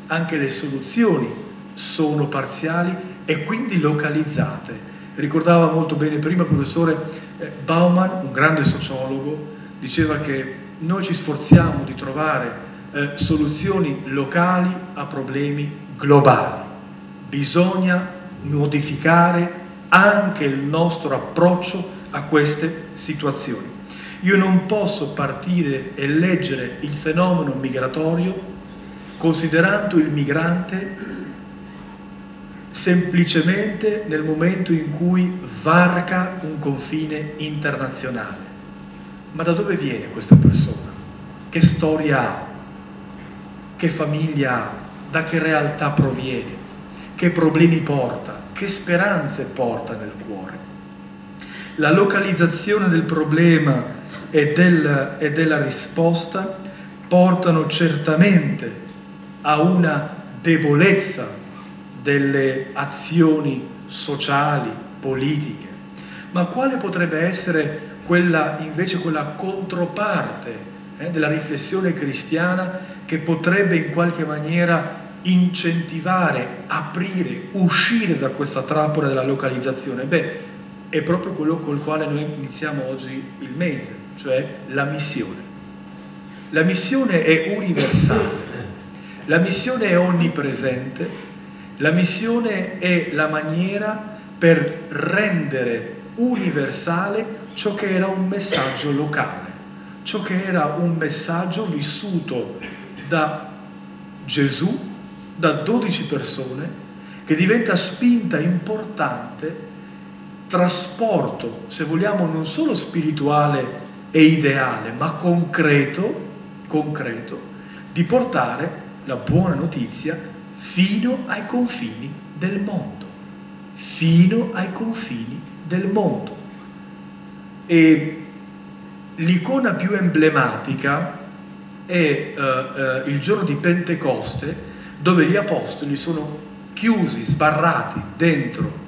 anche le soluzioni sono parziali e quindi localizzate. Ricordava molto bene prima il professore eh, Bauman, un grande sociologo, diceva che noi ci sforziamo di trovare eh, soluzioni locali a problemi globali. Bisogna modificare anche il nostro approccio a queste situazioni. Io non posso partire e leggere il fenomeno migratorio considerando il migrante semplicemente nel momento in cui varca un confine internazionale. Ma da dove viene questa persona? Che storia ha? Che famiglia ha? Da che realtà proviene? Che problemi porta? Che speranze porta nel cuore? La localizzazione del problema e, del, e della risposta portano certamente a una debolezza delle azioni sociali, politiche, ma quale potrebbe essere quella, invece quella controparte eh, della riflessione cristiana che potrebbe in qualche maniera incentivare, aprire, uscire da questa trappola della localizzazione? Beh, è proprio quello col quale noi iniziamo oggi il mese, cioè la missione. La missione è universale, la missione è onnipresente, la missione è la maniera per rendere universale ciò che era un messaggio locale, ciò che era un messaggio vissuto da Gesù, da 12 persone, che diventa spinta importante, trasporto, se vogliamo, non solo spirituale e ideale, ma concreto, concreto, di portare la buona notizia fino ai confini del mondo, fino ai confini del mondo. E l'icona più emblematica è eh, eh, il giorno di Pentecoste, dove gli apostoli sono chiusi, sbarrati dentro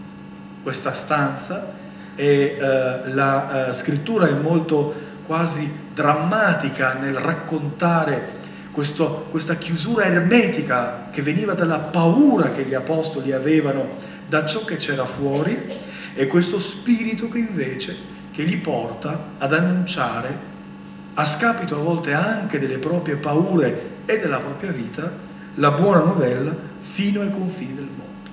questa stanza e eh, la scrittura è molto quasi drammatica nel raccontare questo, questa chiusura ermetica che veniva dalla paura che gli apostoli avevano da ciò che c'era fuori e questo spirito che invece che li porta ad annunciare, a scapito a volte anche delle proprie paure e della propria vita, la buona novella fino ai confini del mondo.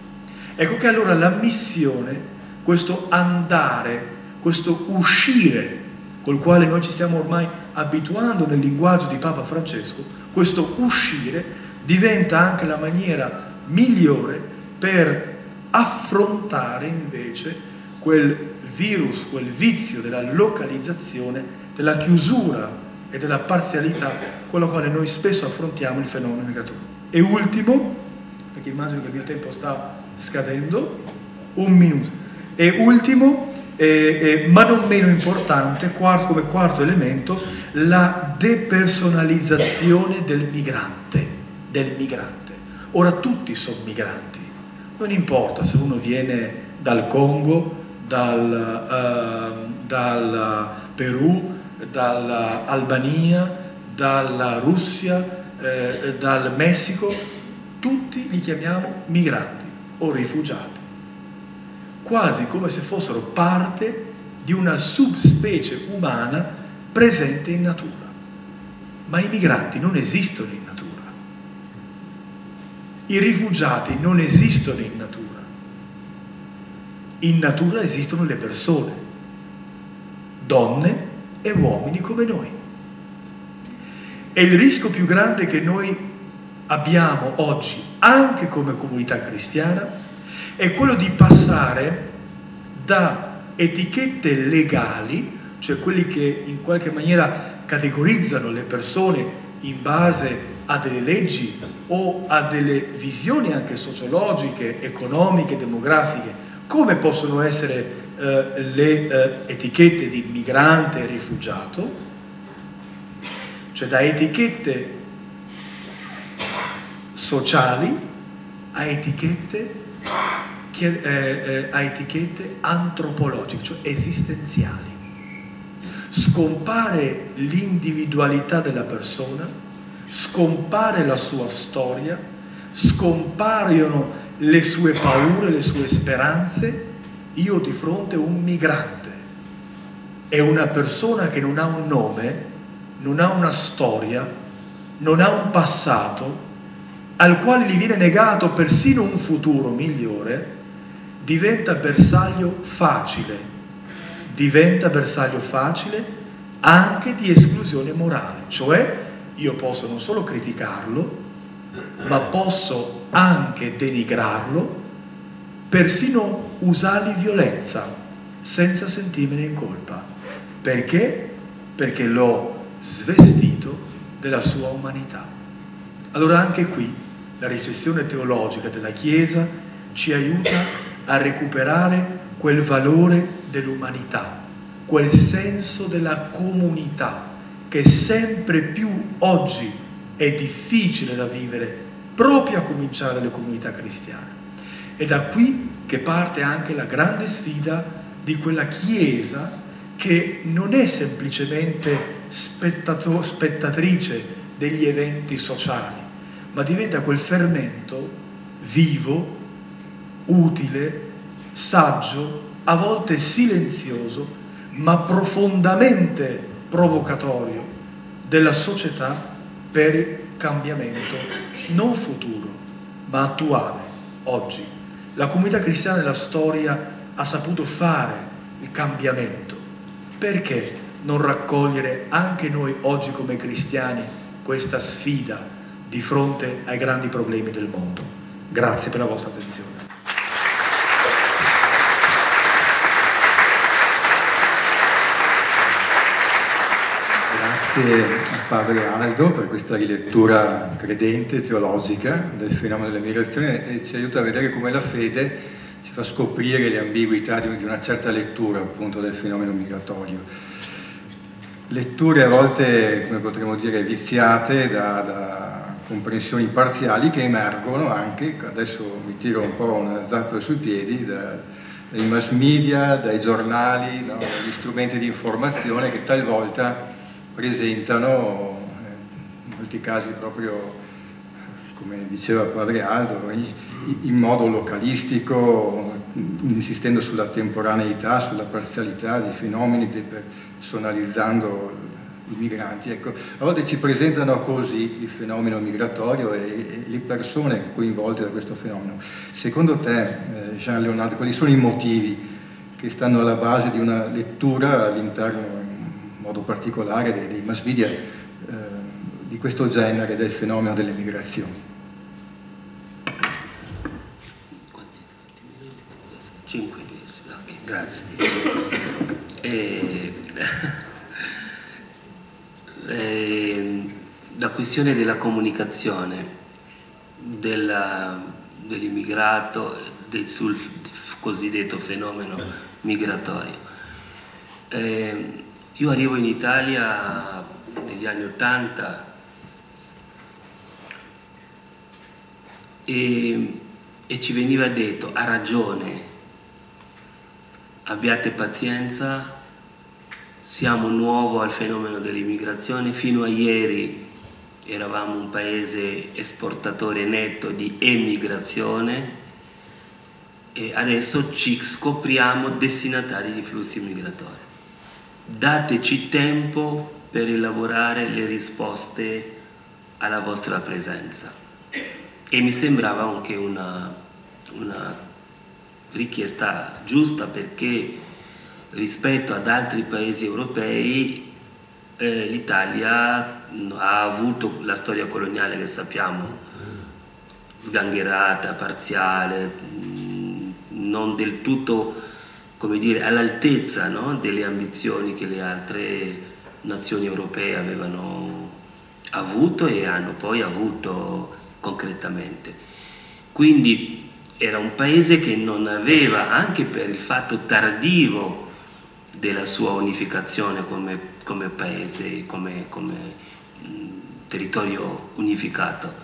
Ecco che allora la missione, questo andare, questo uscire col quale noi ci stiamo ormai abituando nel linguaggio di Papa Francesco, questo uscire diventa anche la maniera migliore per affrontare invece quel virus, quel vizio della localizzazione, della chiusura e della parzialità con la quale noi spesso affrontiamo il fenomeno migratorio. E ultimo, perché immagino che il mio tempo sta scadendo, un minuto. E ultimo, eh, eh, ma non meno importante, quarto, come quarto elemento, la depersonalizzazione del migrante, del migrante. Ora tutti sono migranti, non importa se uno viene dal Congo, dal, uh, dal Perù, dall'Albania, dalla Russia, eh, dal Messico, tutti li chiamiamo migranti o rifugiati, quasi come se fossero parte di una subspecie umana presente in natura. Ma i migranti non esistono in natura. I rifugiati non esistono in natura. In natura esistono le persone, donne e uomini come noi. E il rischio più grande che noi abbiamo oggi, anche come comunità cristiana, è quello di passare da etichette legali, cioè quelli che in qualche maniera categorizzano le persone in base a delle leggi o a delle visioni anche sociologiche, economiche, demografiche, come possono essere eh, le eh, etichette di migrante e rifugiato, cioè da etichette sociali a etichette, eh, eh, a etichette antropologiche, cioè esistenziali. Scompare l'individualità della persona, scompare la sua storia, scompaiono le sue paure, le sue speranze. Io di fronte un migrante, è una persona che non ha un nome, non ha una storia, non ha un passato, al quale gli viene negato persino un futuro migliore, diventa bersaglio facile, diventa bersaglio facile anche di esclusione morale, cioè io posso non solo criticarlo, ma posso anche denigrarlo, persino usargli violenza senza sentirmene in colpa. Perché? Perché l'ho svestito della sua umanità. Allora anche qui la riflessione teologica della Chiesa ci aiuta a recuperare quel valore dell'umanità, quel senso della comunità che sempre più oggi è difficile da vivere proprio a cominciare dalle comunità cristiane. È da qui che parte anche la grande sfida di quella Chiesa che non è semplicemente spettatrice degli eventi sociali, ma diventa quel fermento vivo, utile, saggio, a volte silenzioso, ma profondamente provocatorio della società per il cambiamento non futuro, ma attuale, oggi. La comunità cristiana nella storia ha saputo fare il cambiamento. Perché? non raccogliere anche noi oggi come cristiani questa sfida di fronte ai grandi problemi del mondo. Grazie per la vostra attenzione. Grazie a Padre Aldo per questa rilettura credente, teologica del fenomeno della migrazione e ci aiuta a vedere come la fede ci fa scoprire le ambiguità di una certa lettura appunto del fenomeno migratorio letture a volte, come potremmo dire, viziate da, da, comprensioni parziali che emergono anche, adesso mi tiro un po' una zappa sui piedi, da, dai mass media, dai giornali, no, dagli strumenti di informazione che talvolta presentano, eh, in molti casi proprio, come diceva Padre Aldo, in modo localistico, insistendo sulla temporaneità, sulla parzialità dei fenomeni, personalizzando i migranti. Ecco, a volte ci presentano così il fenomeno migratorio e, e le persone coinvolte da questo fenomeno. Secondo te, eh, Jean Leonardo, quali sono i motivi che stanno alla base di una lettura all'interno, in modo particolare, dei, dei mass media eh, di questo genere del fenomeno delle migrazioni? 5, ok, grazie. E, e, la questione della comunicazione dell'immigrato, del, sul cosiddetto fenomeno migratorio. Eh, io arrivo in Italia negli anni Ottanta e, e ci veniva detto, ha ragione, abbiate pazienza, siamo nuovo al fenomeno dell'immigrazione, fino a ieri eravamo un paese esportatore netto di emigrazione e adesso ci scopriamo destinatari di flussi migratori. Dateci tempo per elaborare le risposte alla vostra presenza. E mi sembrava anche una, una richiesta giusta perché rispetto ad altri paesi europei eh, l'Italia ha avuto la storia coloniale che sappiamo sgangherata, parziale, mm, non del tutto all'altezza no? delle ambizioni che le altre nazioni europee avevano avuto e hanno poi avuto concretamente. Quindi era un paese che non aveva, anche per il fatto tardivo della sua unificazione come, come paese, come, come territorio unificato.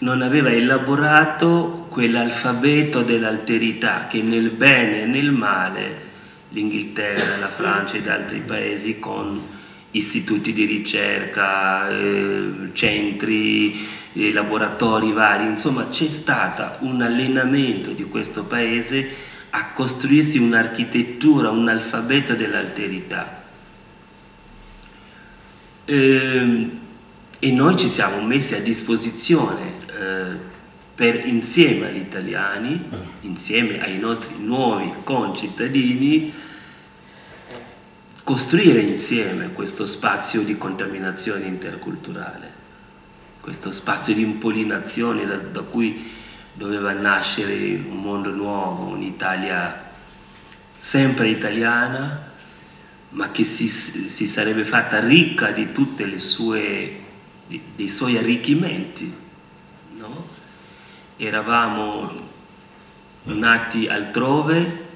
Non aveva elaborato quell'alfabeto dell'alterità che nel bene e nel male l'Inghilterra, la Francia ed altri paesi con istituti di ricerca, eh, centri, eh, laboratori vari, insomma c'è stato un allenamento di questo paese a costruirsi un'architettura, un alfabeto dell'alterità. Eh, e noi ci siamo messi a disposizione eh, per insieme agli italiani, insieme ai nostri nuovi concittadini, costruire insieme questo spazio di contaminazione interculturale, questo spazio di impollinazione da, da cui doveva nascere un mondo nuovo, un'Italia sempre italiana, ma che si, si sarebbe fatta ricca di tutti i suoi arricchimenti. No? Eravamo nati altrove,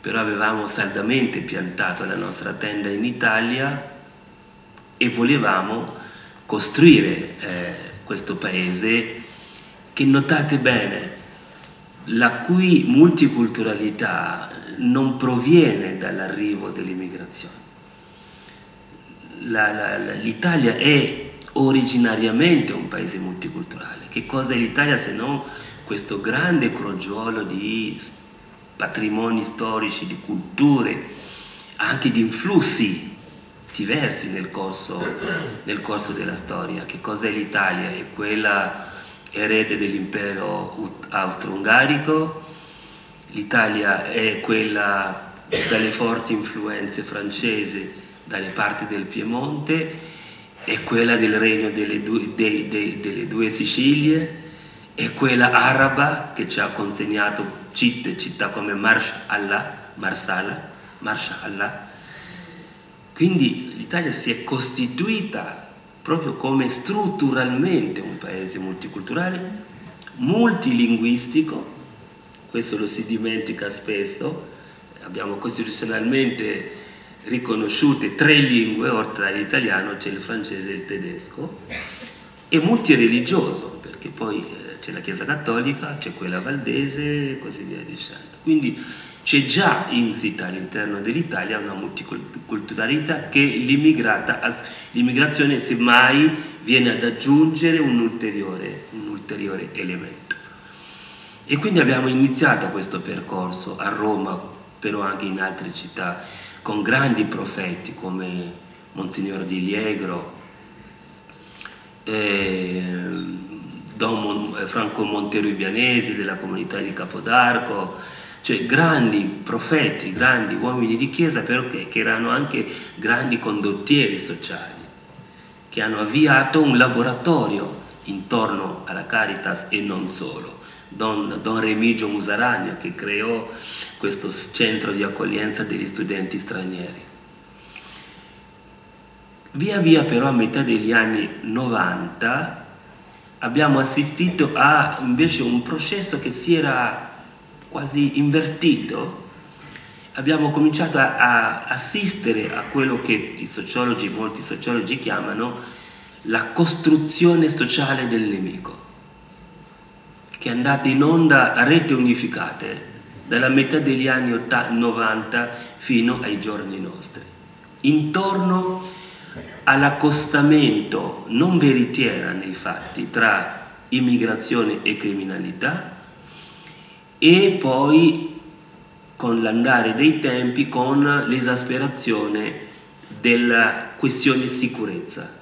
però avevamo saldamente piantato la nostra tenda in Italia e volevamo costruire eh, questo paese che notate bene, la cui multiculturalità non proviene dall'arrivo dell'immigrazione. L'Italia è originariamente un paese multiculturale. Che cosa è l'Italia se non questo grande crogiolo di patrimoni storici, di culture, anche di influssi diversi nel corso, nel corso della storia. Che cos'è l'Italia? È quella erede dell'impero austro-ungarico, l'Italia è quella dalle forti influenze francesi dalle parti del Piemonte, è quella del regno delle due, de, de, delle due Sicilie, è quella araba che ci ha consegnato città, città come Marsh Allah, Marsala, Marsh Allah. Quindi l'Italia si è costituita proprio come strutturalmente un paese multiculturale, multilinguistico, questo lo si dimentica spesso, abbiamo costituzionalmente riconosciute tre lingue, oltre all'italiano c'è il francese e il tedesco, e multireligioso, perché poi eh, c'è la Chiesa Cattolica, c'è quella valdese e così via dicendo. Quindi c'è già insita all'interno dell'Italia una multiculturalità che l'immigrazione semmai viene ad aggiungere un ulteriore, un ulteriore elemento. E quindi abbiamo iniziato questo percorso a Roma, però anche in altre città, con grandi profeti come Monsignor Di Liegro, eh, Don Franco Montero Ibianesi della comunità di Capodarco, cioè grandi profeti, grandi uomini di chiesa, però che, che erano anche grandi condottieri sociali, che hanno avviato un laboratorio intorno alla Caritas e non solo. Don, Don Remigio Musaragno che creò questo centro di accoglienza degli studenti stranieri. Via via però a metà degli anni 90 abbiamo assistito a invece un processo che si era quasi invertito. Abbiamo cominciato a, a assistere a quello che i sociologi, molti sociologi chiamano la costruzione sociale del nemico, che è andata in onda a rete unificate dalla metà degli anni 90 fino ai giorni nostri, intorno all'accostamento non veritiera nei fatti tra immigrazione e criminalità e poi con l'andare dei tempi con l'esasperazione della questione sicurezza.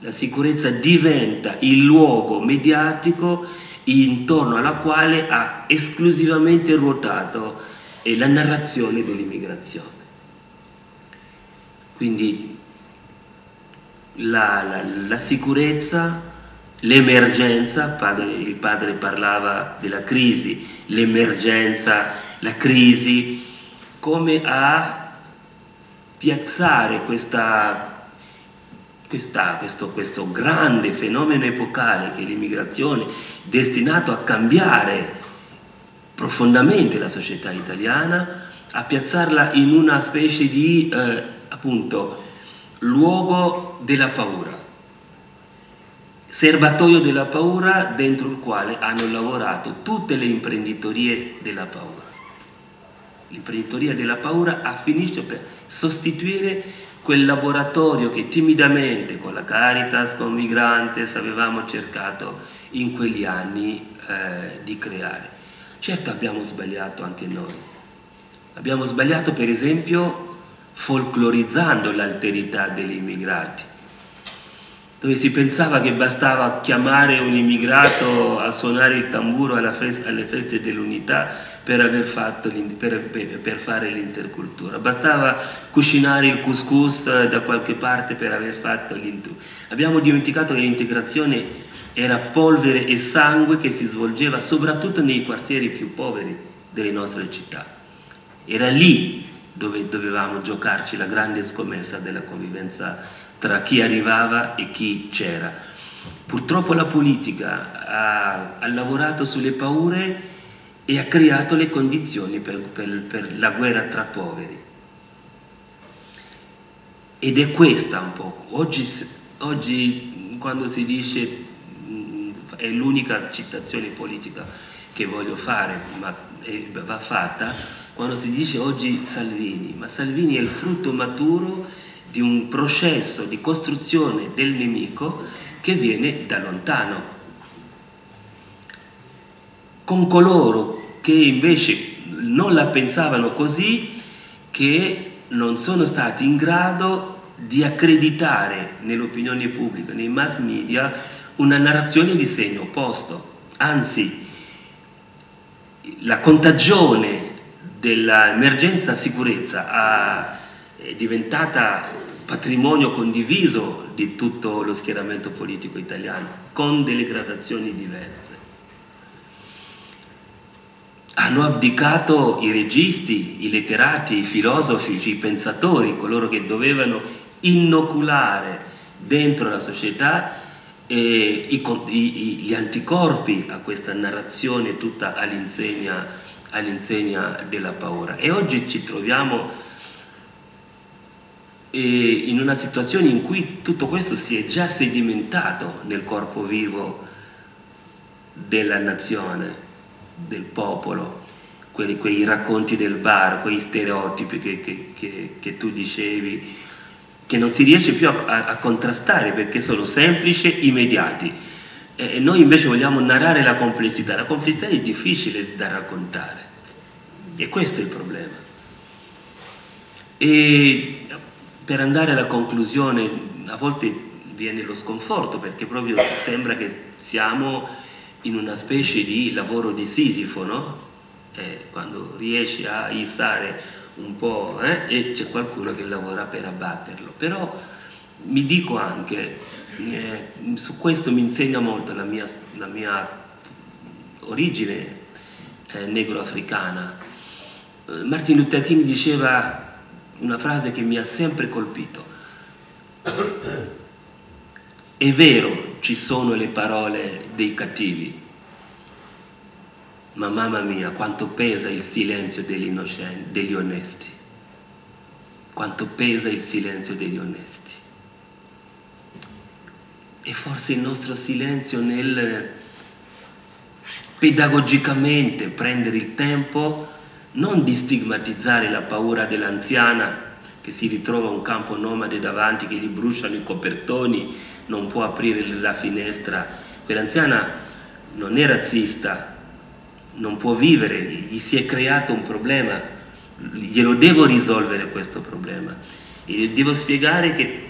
La sicurezza diventa il luogo mediatico intorno alla quale ha esclusivamente ruotato la narrazione dell'immigrazione. Quindi la, la, la sicurezza, l'emergenza, il padre parlava della crisi, l'emergenza, la crisi, come a piazzare questa, questa, questo, questo grande fenomeno epocale che è l'immigrazione, destinato a cambiare profondamente la società italiana, a piazzarla in una specie di eh, appunto luogo della paura, serbatoio della paura dentro il quale hanno lavorato tutte le imprenditorie della paura. L'imprenditoria della paura ha finito per sostituire quel laboratorio che timidamente con la Caritas, con Migrantes avevamo cercato in quegli anni eh, di creare. Certo abbiamo sbagliato anche noi. Abbiamo sbagliato per esempio folclorizzando l'alterità degli immigrati, dove si pensava che bastava chiamare un immigrato a suonare il tamburo festa, alle feste dell'unità per, per, per, fare l'intercultura, bastava cucinare il couscous da qualche parte per aver fatto l'intercultura. Abbiamo dimenticato che l'integrazione era polvere e sangue che si svolgeva soprattutto nei quartieri più poveri delle nostre città. Era lì dove dovevamo giocarci la grande scommessa della convivenza tra chi arrivava e chi c'era. Purtroppo la politica ha, ha, lavorato sulle paure e ha creato le condizioni per, per, per la guerra tra poveri. Ed è questa un po'. Oggi, oggi quando si dice, è l'unica citazione politica che voglio fare, ma va fatta, quando si dice oggi Salvini, ma Salvini è il frutto maturo di un processo di costruzione del nemico che viene da lontano. Con coloro che invece non la pensavano così, che non sono stati in grado di accreditare nell'opinione pubblica, nei mass media, una narrazione di segno opposto. Anzi, la contagione dell'emergenza sicurezza è diventata patrimonio condiviso di tutto lo schieramento politico italiano, con delle gradazioni diverse. Hanno abdicato i registi, i letterati, i filosofi, i pensatori, coloro che dovevano inoculare dentro la società eh, i, i, gli anticorpi a questa narrazione tutta all'insegna all'insegna della paura. E oggi ci troviamo eh, in una situazione in cui tutto questo si è già sedimentato nel corpo vivo della nazione, del popolo, quelli, quei racconti del bar, quei stereotipi che, che, che, che tu dicevi, che non si riesce più a, a, a contrastare perché sono semplici, immediati. E noi invece vogliamo narrare la complessità. La complessità è difficile da raccontare. E questo è il problema. E per andare alla conclusione, a volte viene lo sconforto perché proprio sembra che siamo in una specie di lavoro di Sisifo, no? Eh, quando riesci a issare un po' eh, e c'è qualcuno che lavora per abbatterlo. Però mi dico anche, eh, su questo mi insegna molto la mia, la mia origine eh, negro-africana, eh, Martin Luther King diceva una frase che mi ha sempre colpito. È vero, ci sono le parole dei cattivi, ma mamma mia quanto pesa il silenzio degli innocenti, degli onesti, quanto pesa il silenzio degli onesti. E forse il nostro silenzio nel pedagogicamente prendere il tempo non di stigmatizzare la paura dell'anziana che si ritrova un campo nomade davanti, che gli bruciano i copertoni, non può aprire la finestra. Quell'anziana non è razzista, non può vivere, gli si è creato un problema, glielo devo risolvere questo problema. E devo spiegare che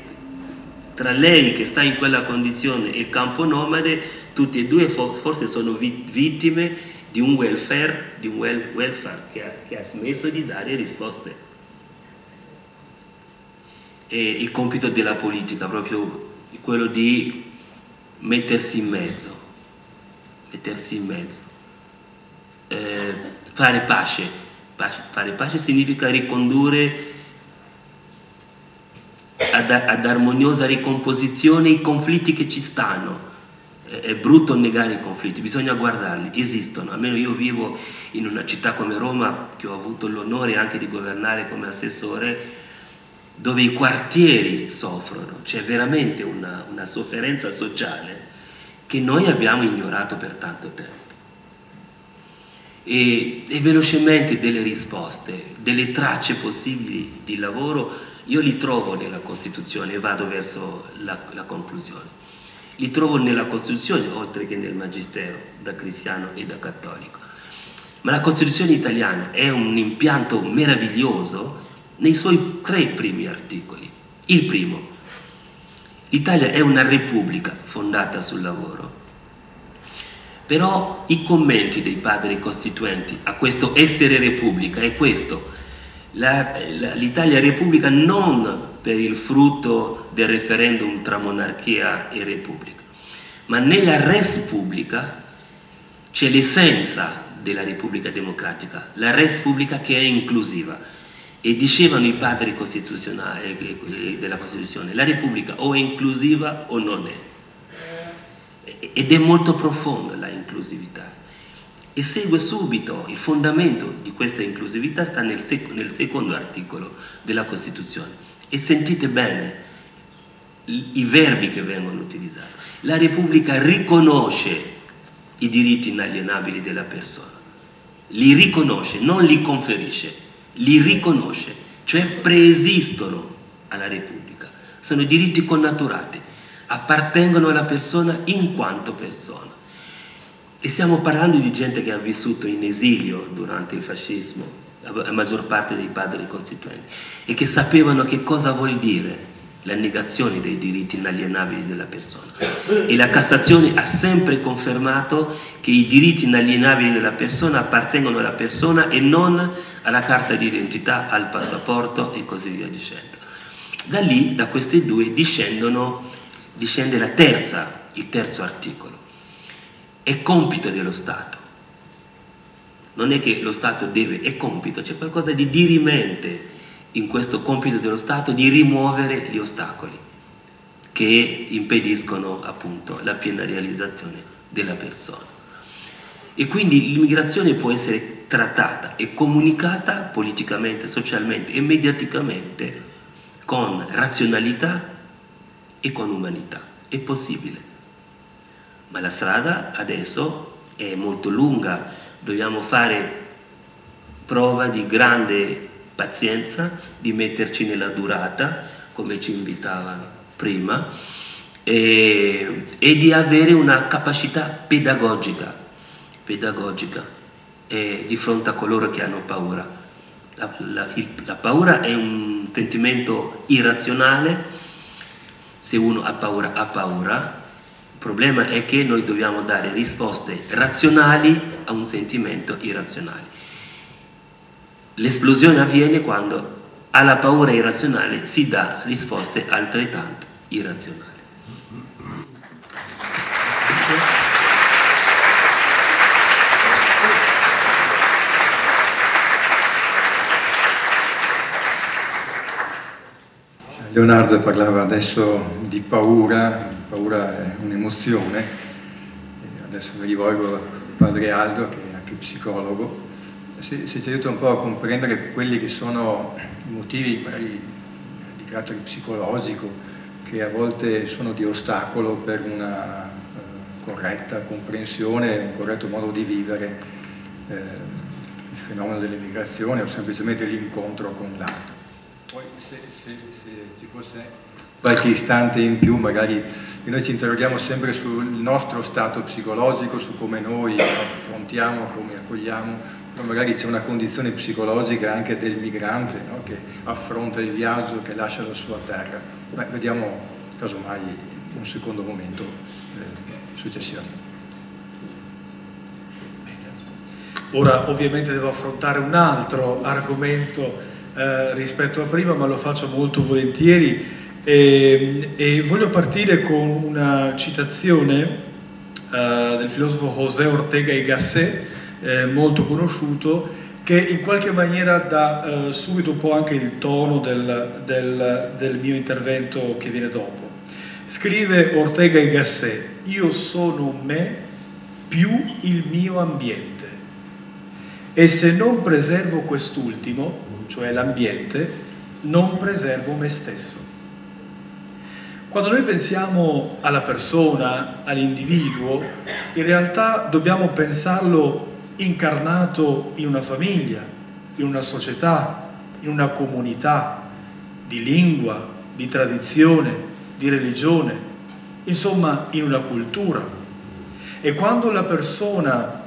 tra lei che sta in quella condizione e il campo nomade, tutti e due forse sono vittime di un welfare, di un welfare che, ha, che ha smesso di dare risposte è il compito della politica, proprio quello di mettersi in mezzo, mettersi in mezzo. Eh, fare pace. pace. Fare pace significa ricondurre ad, ad, armoniosa ricomposizione i conflitti che ci stanno. È brutto negare i conflitti, bisogna guardarli, esistono. Almeno io vivo in una città come Roma, che ho avuto l'onore anche di governare come assessore, dove i quartieri soffrono, c'è veramente una, una sofferenza sociale che noi abbiamo ignorato per tanto tempo. E, e, velocemente delle risposte, delle tracce possibili di lavoro, io li trovo nella Costituzione e vado verso la, la conclusione. Li trovo nella Costituzione oltre che nel Magistero, da cristiano e da cattolico. Ma la Costituzione italiana è un impianto meraviglioso nei suoi tre primi articoli. Il primo, l'Italia è una repubblica fondata sul lavoro. Però i commenti dei padri costituenti a questo essere repubblica è questo. L'Italia è repubblica non per il frutto del referendum tra monarchia e repubblica, ma nella res pubblica c'è l'essenza della repubblica democratica, la res pubblica che è inclusiva e dicevano i padri costituzionali eh, eh, della Costituzione, la Repubblica o è inclusiva o non è. Ed è molto profonda la inclusività. E segue subito il fondamento di questa inclusività sta nel, sec nel secondo articolo della Costituzione. E sentite bene i verbi che vengono utilizzati. La Repubblica riconosce i diritti inalienabili della persona, li riconosce, non li conferisce li riconosce, cioè preesistono alla Repubblica, sono diritti connaturati, appartengono alla persona in quanto persona. E stiamo parlando di gente che ha vissuto in esilio durante il fascismo, la maggior parte dei padri costituenti, e che sapevano che cosa vuol dire la negazione dei diritti inalienabili della persona. E la Cassazione ha sempre confermato che i diritti inalienabili della persona appartengono alla persona e non alla carta di identità, al passaporto e così via dicendo. Da lì, da questi due, discende la terza, il terzo articolo. È compito dello Stato. Non è che lo Stato deve, è compito, c'è qualcosa di dirimente in questo compito dello Stato di rimuovere gli ostacoli che impediscono appunto la piena realizzazione della persona. E quindi l'immigrazione può essere trattata e comunicata politicamente, socialmente e mediaticamente con razionalità e con umanità. È possibile. Ma la strada adesso è molto lunga, dobbiamo fare prova di grande pazienza, di metterci nella durata, come ci invitava prima, e, e di avere una capacità pedagogica, pedagogica eh, di fronte a coloro che hanno paura. La, la, il, la paura è un sentimento irrazionale, se uno ha paura ha paura, il problema è che noi dobbiamo dare risposte razionali a un sentimento irrazionale. L'esplosione avviene quando alla paura irrazionale si dà risposte altrettanto irrazionali. Leonardo parlava adesso di paura, paura è un'emozione. Adesso mi rivolgo a padre Aldo, che è anche psicologo, se, se ci aiuta un po' a comprendere quelli che sono i motivi magari di carattere psicologico, che a volte sono di ostacolo per una eh, corretta comprensione, un corretto modo di vivere eh, il fenomeno dell'immigrazione o semplicemente l'incontro con l'altro. Poi se, se, se ci fosse qualche istante in più, magari noi ci interroghiamo sempre sul nostro stato psicologico, su come noi affrontiamo, come accogliamo, però magari c'è una condizione psicologica anche del migrante no? che affronta il viaggio, che lascia la sua terra. Beh, vediamo casomai un secondo momento eh, successivamente. Ora ovviamente devo affrontare un altro argomento eh, rispetto a prima, ma lo faccio molto volentieri e, e voglio partire con una citazione uh, del filosofo José Ortega y Gasset, eh, molto conosciuto, che in qualche maniera dà uh, subito un po' anche il tono del, del, del mio intervento che viene dopo. Scrive Ortega y Gasset, io sono me più il mio ambiente e se non preservo quest'ultimo, cioè l'ambiente, non preservo me stesso. Quando noi pensiamo alla persona, all'individuo, in realtà dobbiamo pensarlo incarnato in una famiglia, in una società, in una comunità di lingua, di tradizione, di religione, insomma in una cultura. E quando la persona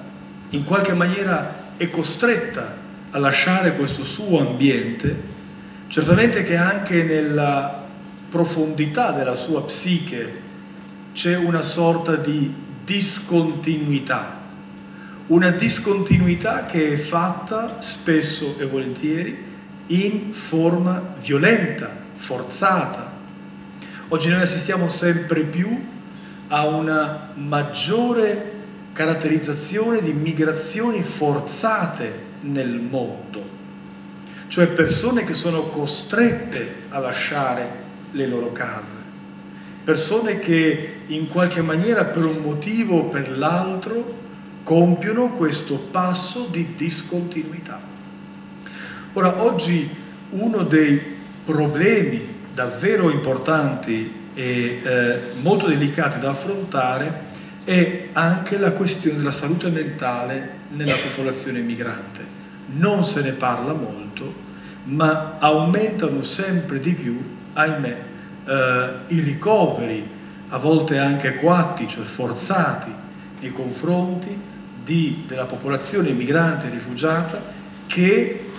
in qualche maniera è costretta a lasciare questo suo ambiente, certamente che anche nella profondità della sua psiche c'è una sorta di discontinuità, una discontinuità che è fatta spesso e volentieri in forma violenta, forzata. Oggi noi assistiamo sempre più a una maggiore caratterizzazione di migrazioni forzate nel mondo, cioè persone che sono costrette a lasciare le loro case. Persone che in qualche maniera per un motivo o per l'altro compiono questo passo di discontinuità. Ora, oggi uno dei problemi davvero importanti e eh, molto delicati da affrontare è anche la questione della salute mentale nella popolazione migrante. Non se ne parla molto, ma aumentano sempre di più ahimè, eh, i ricoveri, a volte anche coatti, cioè forzati, nei confronti di, della popolazione migrante e rifugiata che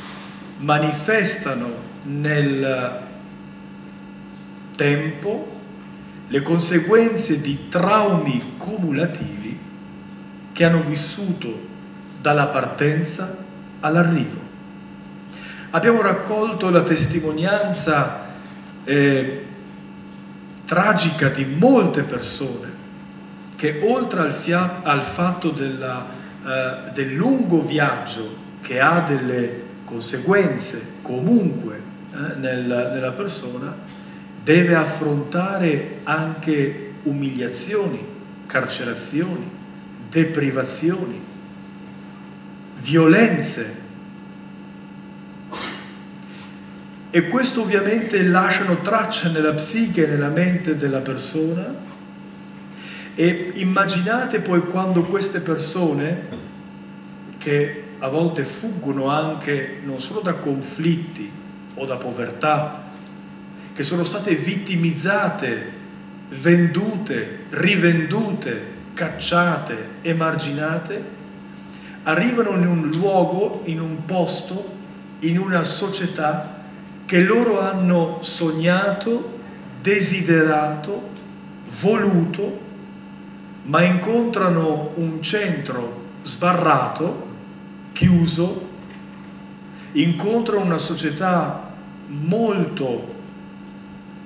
manifestano nel tempo le conseguenze di traumi cumulativi che hanno vissuto dalla partenza all'arrivo. Abbiamo raccolto la testimonianza eh, tragica di molte persone che oltre al, al fatto della, eh, del lungo viaggio che ha delle conseguenze comunque eh, nel, nella persona, deve affrontare anche umiliazioni, carcerazioni, deprivazioni, violenze e questo ovviamente lasciano traccia nella psiche e nella mente della persona. E immaginate poi quando queste persone che a volte fuggono anche non solo da conflitti o da povertà, che sono state vittimizzate, vendute, rivendute, cacciate, emarginate, arrivano in un luogo, in un posto, in una società che loro hanno sognato, desiderato, voluto, ma incontrano un centro sbarrato, chiuso, incontrano una società molto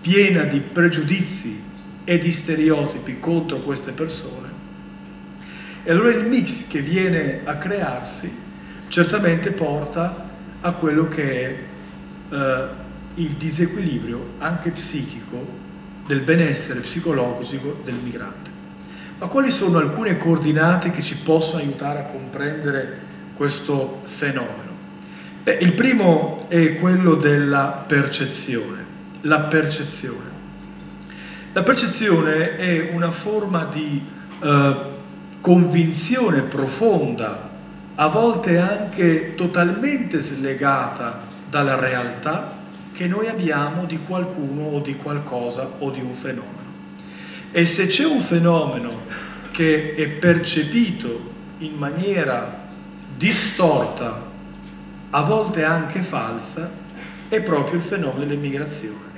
piena di pregiudizi e di stereotipi contro queste persone. E allora il mix che viene a crearsi certamente porta a quello che è eh, il disequilibrio anche psichico del benessere psicologico del migrante. Ma quali sono alcune coordinate che ci possono aiutare a comprendere questo fenomeno? Beh, il primo è quello della percezione. La percezione. La percezione è una forma di eh, convinzione profonda, a volte anche totalmente slegata dalla realtà che noi abbiamo di qualcuno o di qualcosa o di un fenomeno. E se c'è un fenomeno che è percepito in maniera distorta, a volte anche falsa, è proprio il fenomeno dell'immigrazione.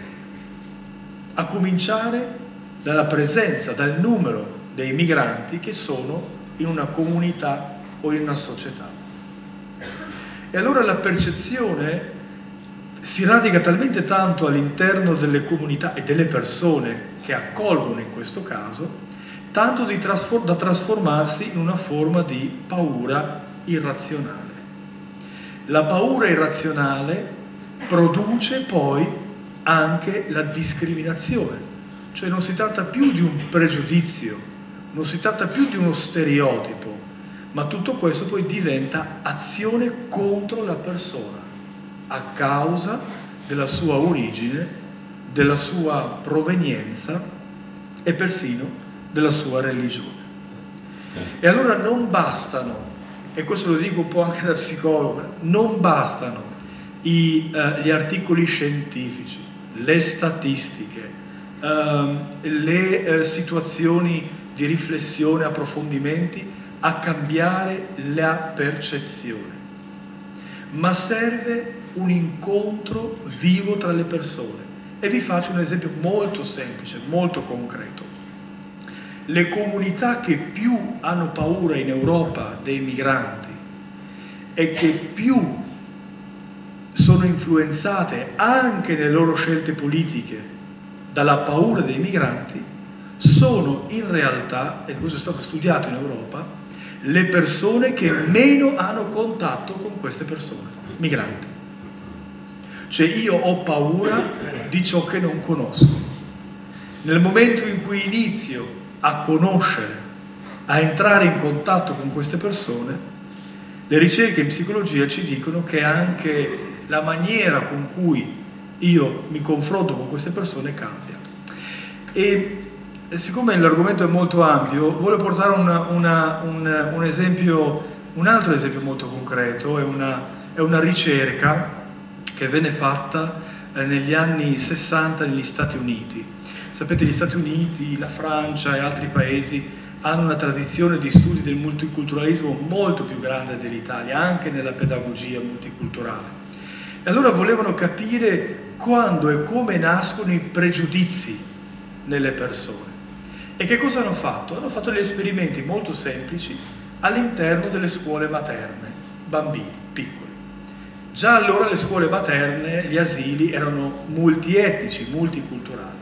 A cominciare dalla presenza, dal numero dei migranti che sono in una comunità o in una società. E allora la percezione si radica talmente tanto all'interno delle comunità e delle persone che accolgono in questo caso, tanto da trasformarsi in una forma di paura irrazionale. La paura irrazionale produce poi anche la discriminazione, cioè non si tratta più di un pregiudizio, non si tratta più di uno stereotipo, ma tutto questo poi diventa azione contro la persona a causa della sua origine, della sua provenienza e persino della sua religione. E allora non bastano e questo lo dico un po' anche da psicologo, non bastano i, uh, gli articoli scientifici, le statistiche, uh, le uh, situazioni di riflessione, approfondimenti a cambiare la percezione, ma serve un incontro vivo tra le persone. E vi faccio un esempio molto semplice, molto concreto le comunità che più hanno paura in Europa dei migranti e che più sono influenzate anche nelle loro scelte politiche dalla paura dei migranti, sono in realtà, e questo è stato studiato in Europa, le persone che meno hanno contatto con queste persone, migranti. Cioè io ho paura di ciò che non conosco. Nel momento in cui inizio a conoscere, a entrare in contatto con queste persone, le ricerche in psicologia ci dicono che anche la maniera con cui io mi confronto con queste persone cambia. E siccome l'argomento è molto ampio, voglio portare una, una, un, un, esempio, un altro esempio molto concreto, è una, è una ricerca che venne fatta eh, negli anni 60 negli Stati Uniti Sapete, gli Stati Uniti, la Francia e altri paesi hanno una tradizione di studi del multiculturalismo molto più grande dell'Italia, anche nella pedagogia multiculturale. E allora volevano capire quando e come nascono i pregiudizi nelle persone. E che cosa hanno fatto? Hanno fatto degli esperimenti molto semplici all'interno delle scuole materne, bambini piccoli. Già allora le scuole materne, gli asili erano multietnici, multiculturali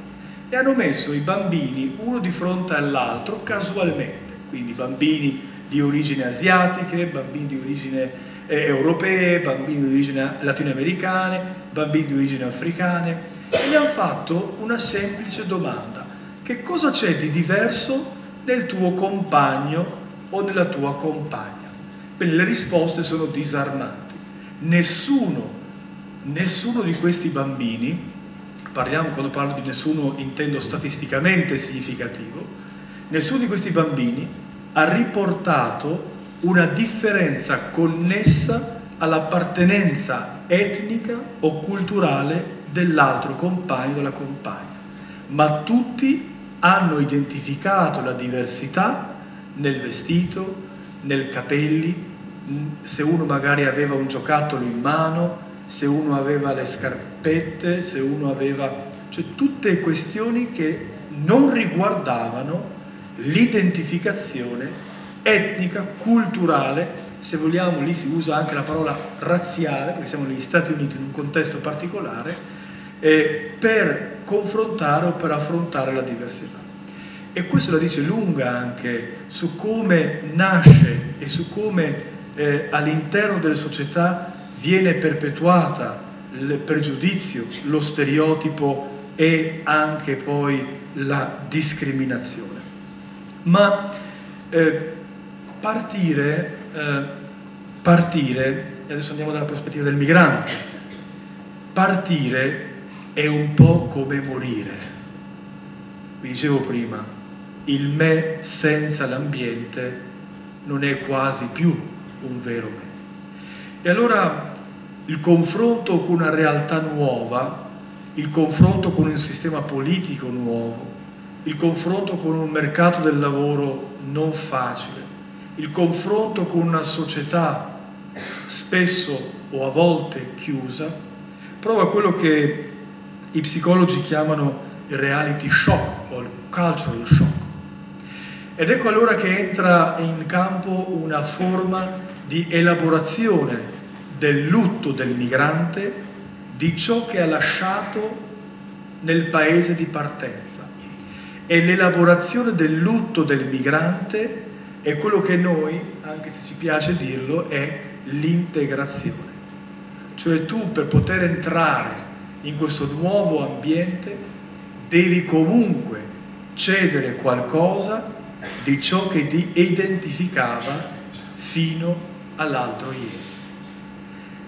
e hanno messo i bambini uno di fronte all'altro casualmente, quindi bambini di origine asiatiche, bambini di origine eh, europee, bambini di origine latinoamericane, bambini di origine africane e gli hanno fatto una semplice domanda. Che cosa c'è di diverso nel tuo compagno o nella tua compagna? Bene, le risposte sono disarmanti. Nessuno, nessuno di questi bambini parliamo, quando parlo di nessuno intendo statisticamente significativo, nessuno di questi bambini ha riportato una differenza connessa all'appartenenza etnica o culturale dell'altro compagno o della compagna, ma tutti hanno identificato la diversità nel vestito, nei capelli, se uno magari aveva un giocattolo in mano, se uno aveva le scarpette, se uno aveva... cioè tutte questioni che non riguardavano l'identificazione etnica, culturale, se vogliamo lì si usa anche la parola razziale, perché siamo negli Stati Uniti in un contesto particolare, eh, per confrontare o per affrontare la diversità. E questo la dice lunga anche su come nasce e su come eh, all'interno delle società viene perpetuata il pregiudizio, lo stereotipo e anche poi la discriminazione. Ma eh, partire, eh, partire, adesso andiamo dalla prospettiva del migrante, partire è un po' come morire. Vi dicevo prima, il me senza l'ambiente non è quasi più un vero me. E allora il confronto con una realtà nuova, il confronto con un sistema politico nuovo, il confronto con un mercato del lavoro non facile, il confronto con una società spesso o a volte chiusa, prova quello che i psicologi chiamano il reality shock o il cultural shock. Ed ecco allora che entra in campo una forma di elaborazione del lutto del migrante, di ciò che ha lasciato nel paese di partenza. E l'elaborazione del lutto del migrante è quello che noi, anche se ci piace dirlo, è l'integrazione. Cioè tu per poter entrare in questo nuovo ambiente devi comunque cedere qualcosa di ciò che ti identificava fino all'altro ieri.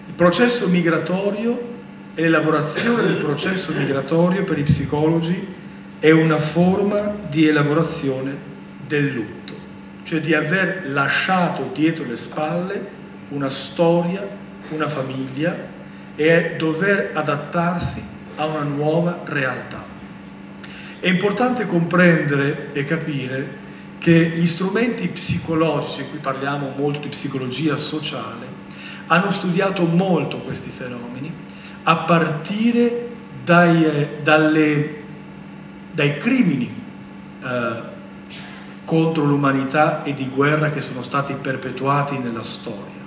Il processo migratorio e l'elaborazione del processo migratorio per i psicologi è una forma di elaborazione del lutto, cioè di aver lasciato dietro le spalle una storia, una famiglia e dover adattarsi a una nuova realtà. È importante comprendere e capire che gli strumenti psicologici, qui parliamo molto di psicologia sociale, hanno studiato molto questi fenomeni a partire dai, eh, dalle, dai crimini eh, contro l'umanità e di guerra che sono stati perpetuati nella storia.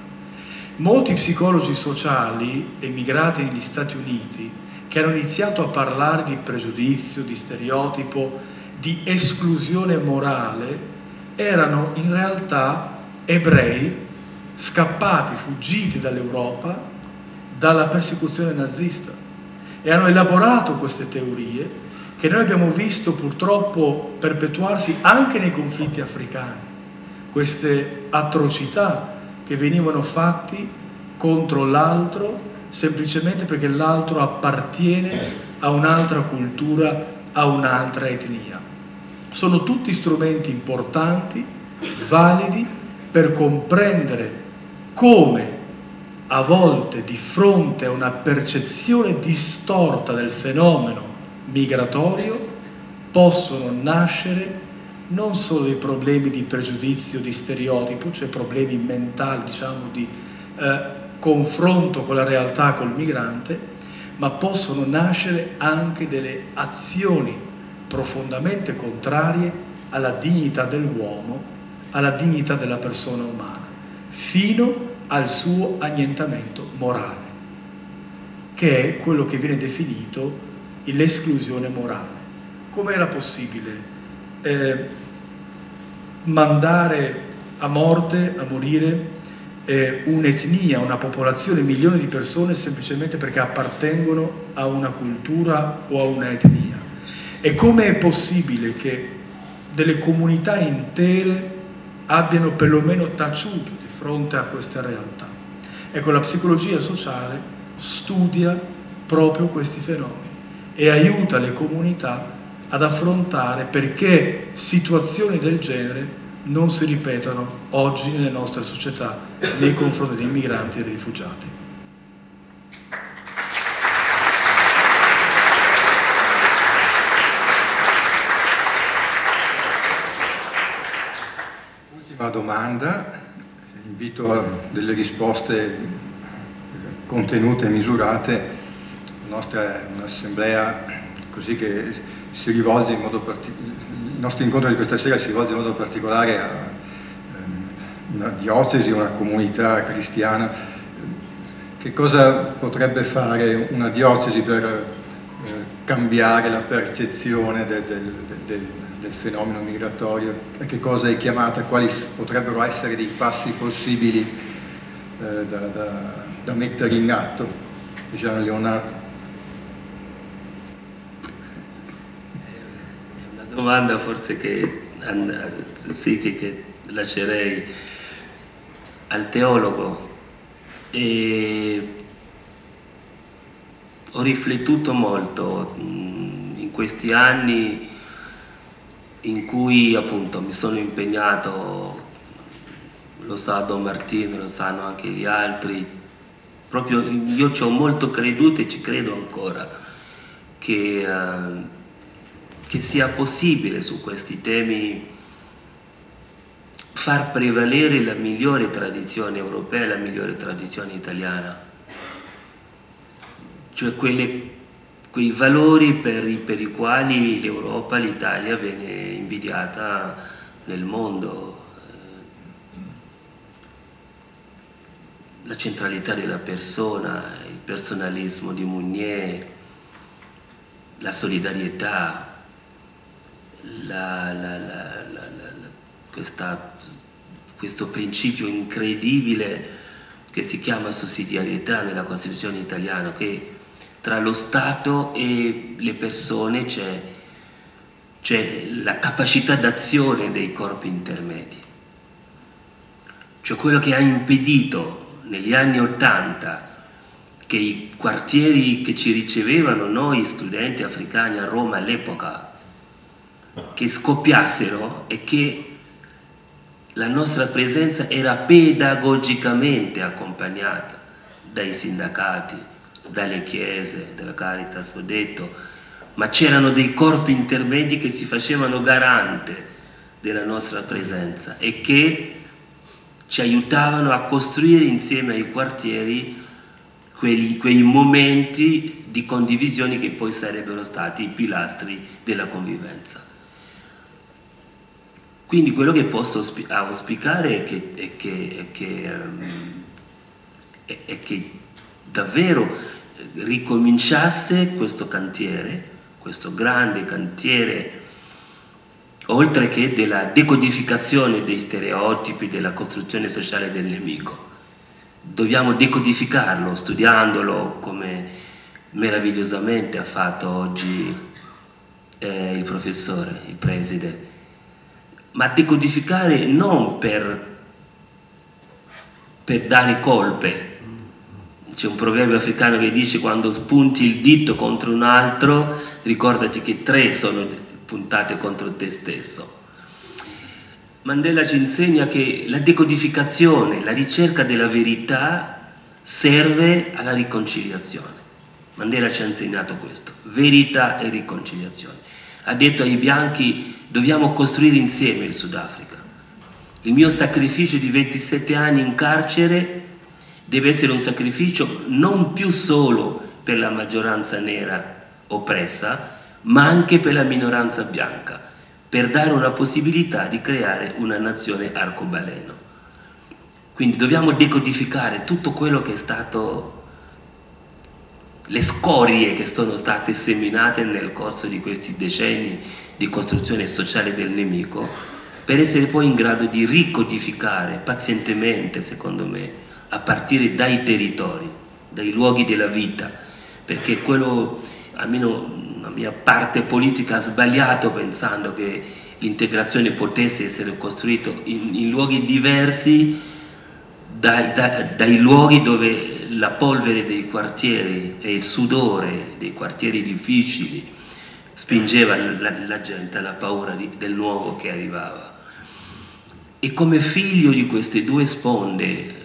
Molti psicologi sociali emigrati negli Stati Uniti che hanno iniziato a parlare di pregiudizio, di stereotipo, di esclusione morale, erano in realtà ebrei scappati, fuggiti dall'Europa, dalla persecuzione nazista e hanno elaborato queste teorie che noi abbiamo visto purtroppo perpetuarsi anche nei conflitti africani, queste atrocità che venivano fatti contro l'altro semplicemente perché l'altro appartiene a un'altra cultura, a un'altra etnia. Sono tutti strumenti importanti, validi per comprendere come a volte di fronte a una percezione distorta del fenomeno migratorio possono nascere non solo i problemi di pregiudizio, di stereotipo, cioè problemi mentali, diciamo, di eh, confronto con la realtà col migrante, ma possono nascere anche delle azioni profondamente contrarie alla dignità dell'uomo, alla dignità della persona umana, fino al suo annientamento morale, che è quello che viene definito l'esclusione morale. Come era possibile eh, mandare a morte, a morire, eh, un'etnia, una popolazione, milioni di persone semplicemente perché appartengono a una cultura o a un'etnia? E come è possibile che delle comunità intere abbiano perlomeno taciuto fronte a queste realtà. Ecco, la psicologia sociale studia proprio questi fenomeni e aiuta le comunità ad affrontare perché situazioni del genere non si ripetano oggi nelle nostre società nei confronti dei migranti e dei rifugiati. Ultima domanda invito a delle risposte contenute e misurate. La nostra è un'assemblea così che si rivolge in modo particolare, il nostro incontro di questa sera si rivolge in modo particolare a ehm, una diocesi, una comunità cristiana. Che cosa potrebbe fare una diocesi per eh, cambiare la percezione del, del, del del fenomeno migratorio, a che cosa è chiamata, quali potrebbero essere dei passi possibili eh, da, da, da, mettere in atto. Jean Leonard. domanda forse che, sì, che, che lascerei al teologo. E ho riflettuto molto in questi anni in cui appunto mi sono impegnato, lo sa Don Martino, lo sanno anche gli altri, proprio io ci ho molto creduto e ci credo ancora che, uh, che sia possibile su questi temi far prevalere la migliore tradizione europea e la migliore tradizione italiana, cioè quelle quei valori per i, per i quali l'Europa, l'Italia viene invidiata nel mondo. La centralità della persona, il personalismo di Mounier, la solidarietà, la, la, la, questa, questo principio incredibile che si chiama sussidiarietà nella Costituzione italiana, che tra lo Stato e le persone c'è, c'è la capacità d'azione dei corpi intermedi. Cioè quello che ha impedito negli anni Ottanta che i quartieri che ci ricevevano noi studenti africani a Roma all'epoca che scoppiassero e che la nostra presenza era pedagogicamente accompagnata dai sindacati, dalle chiese, della Caritas, ho detto, ma c'erano dei corpi intermedi che si facevano garante della nostra presenza e che ci aiutavano a costruire insieme ai quartieri quei, quei momenti di condivisione che poi sarebbero stati i pilastri della convivenza. Quindi quello che posso auspicare è che, è che, è che, um, è che davvero ricominciasse questo cantiere, questo grande cantiere, oltre che della decodificazione dei stereotipi, della costruzione sociale del nemico. Dobbiamo decodificarlo, studiandolo come meravigliosamente ha fatto oggi eh, il professore, il preside, ma decodificare non per, per dare colpe, c'è un proverbio africano che dice quando spunti il dito contro un altro, ricordati che tre sono puntate contro te stesso. Mandela ci insegna che la decodificazione, la ricerca della verità serve alla riconciliazione. Mandela ci ha insegnato questo, verità e riconciliazione. Ha detto ai bianchi dobbiamo costruire insieme il Sudafrica. Il mio sacrificio di 27 anni in carcere deve essere un sacrificio non più solo per la maggioranza nera oppressa, ma anche per la minoranza bianca, per dare una possibilità di creare una nazione arcobaleno. Quindi dobbiamo decodificare tutto quello che è stato, le scorie che sono state seminate nel corso di questi decenni di costruzione sociale del nemico, per essere poi in grado di ricodificare pazientemente, secondo me, a partire dai territori, dai luoghi della vita, perché quello, almeno la mia parte politica ha sbagliato pensando che l'integrazione potesse essere costruita in, in luoghi diversi dai, dai, dai, luoghi dove la polvere dei quartieri e il sudore dei quartieri difficili spingeva la, la gente alla paura di, del nuovo che arrivava. E come figlio di queste due sponde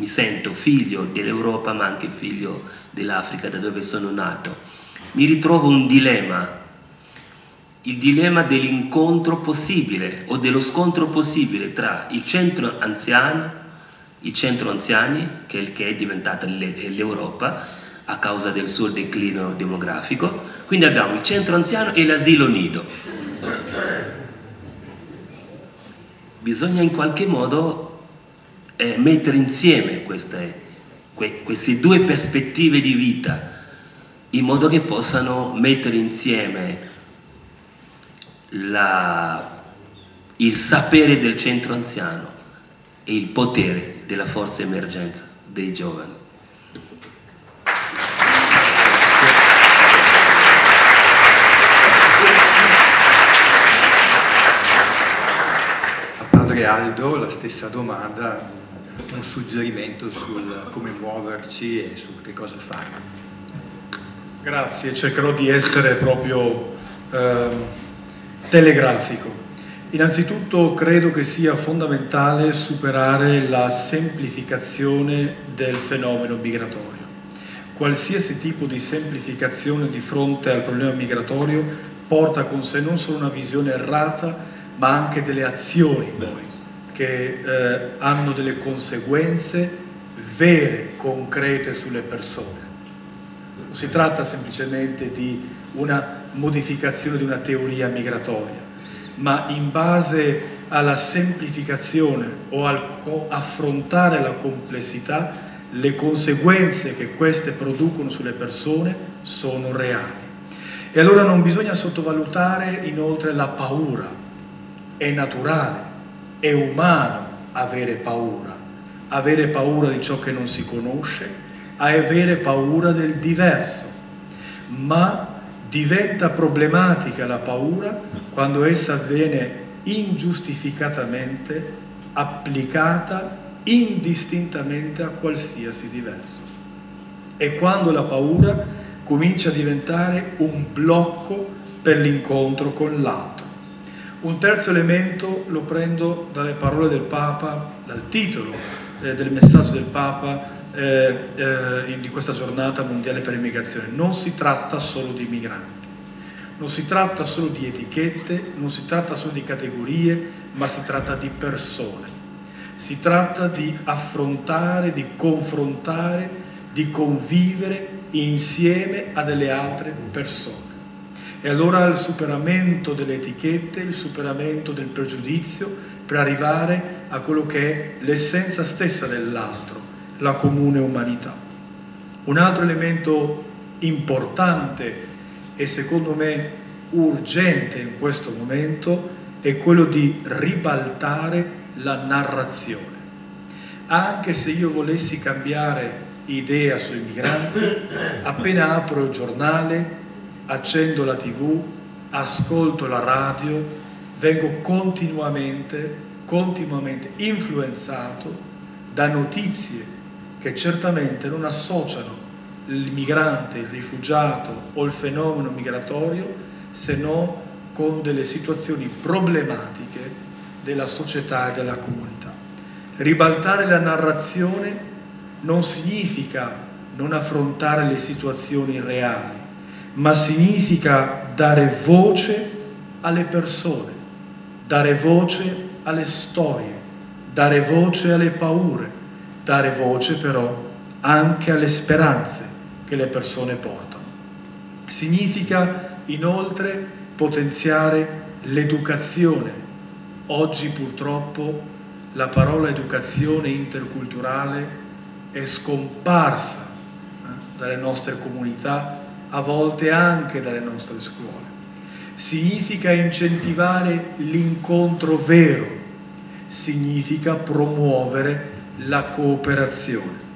mi sento figlio dell'Europa ma anche figlio dell'Africa da dove sono nato, mi ritrovo un dilemma, il dilemma dell'incontro possibile o dello scontro possibile tra il centro anziano, il centro anziani, che è, che è diventata l'Europa a causa del suo declino demografico, quindi abbiamo il centro anziano e l'asilo nido. Bisogna in qualche modo eh, mettere insieme queste, que, queste due prospettive di vita in modo che possano mettere insieme la, il sapere del centro anziano e il potere della forza emergenza dei giovani. Aldo la stessa domanda, un suggerimento sul come muoverci e su che cosa fare. Grazie, cercherò di essere proprio eh, telegrafico. Innanzitutto credo che sia fondamentale superare la semplificazione del fenomeno migratorio. Qualsiasi tipo di semplificazione di fronte al problema migratorio porta con sé non solo una visione errata, ma anche delle azioni poi che eh, hanno delle conseguenze vere, concrete sulle persone. Non si tratta semplicemente di una modificazione di una teoria migratoria, ma in base alla semplificazione o al affrontare la complessità, le conseguenze che queste producono sulle persone sono reali. E allora non bisogna sottovalutare inoltre la paura. È naturale, è umano avere paura, avere paura di ciò che non si conosce, avere paura del diverso, ma diventa problematica la paura quando essa viene ingiustificatamente applicata indistintamente a qualsiasi diverso. E quando la paura comincia a diventare un blocco per l'incontro con l'altro. Un terzo elemento lo prendo dalle parole del Papa, dal titolo eh, del messaggio del Papa eh, eh, di questa giornata mondiale per l'immigrazione. Non si tratta solo di migranti, non si tratta solo di etichette, non si tratta solo di categorie, ma si tratta di persone. Si tratta di affrontare, di confrontare, di convivere insieme a delle altre persone. E allora il superamento delle etichette, il superamento del pregiudizio per arrivare a quello che è l'essenza stessa dell'altro, la comune umanità. Un altro elemento importante e secondo me urgente in questo momento è quello di ribaltare la narrazione. Anche se io volessi cambiare idea sui migranti, appena apro il giornale accendo la tv, ascolto la radio, vengo continuamente, continuamente influenzato da notizie che certamente non associano il migrante, il rifugiato o il fenomeno migratorio se non con delle situazioni problematiche della società e della comunità. Ribaltare la narrazione non significa non affrontare le situazioni reali, ma significa dare voce alle persone, dare voce alle storie, dare voce alle paure, dare voce però anche alle speranze che le persone portano. Significa inoltre potenziare l'educazione. Oggi purtroppo la parola educazione interculturale è scomparsa eh, dalle nostre comunità a volte anche dalle nostre scuole. Significa incentivare l'incontro vero, significa promuovere la cooperazione.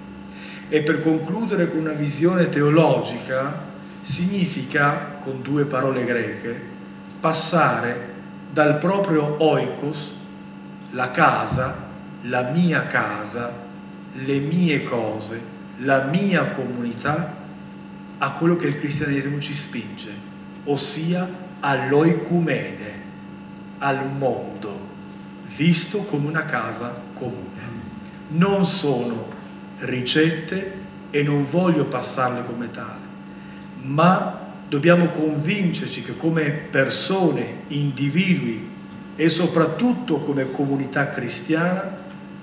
E per concludere con una visione teologica, significa, con due parole greche, passare dal proprio oikos, la casa, la mia casa, le mie cose, la mia comunità, a quello che il cristianesimo ci spinge, ossia all'oicumene, al mondo, visto come una casa comune. Non sono ricette e non voglio passarle come tale, ma dobbiamo convincerci che come persone, individui e soprattutto come comunità cristiana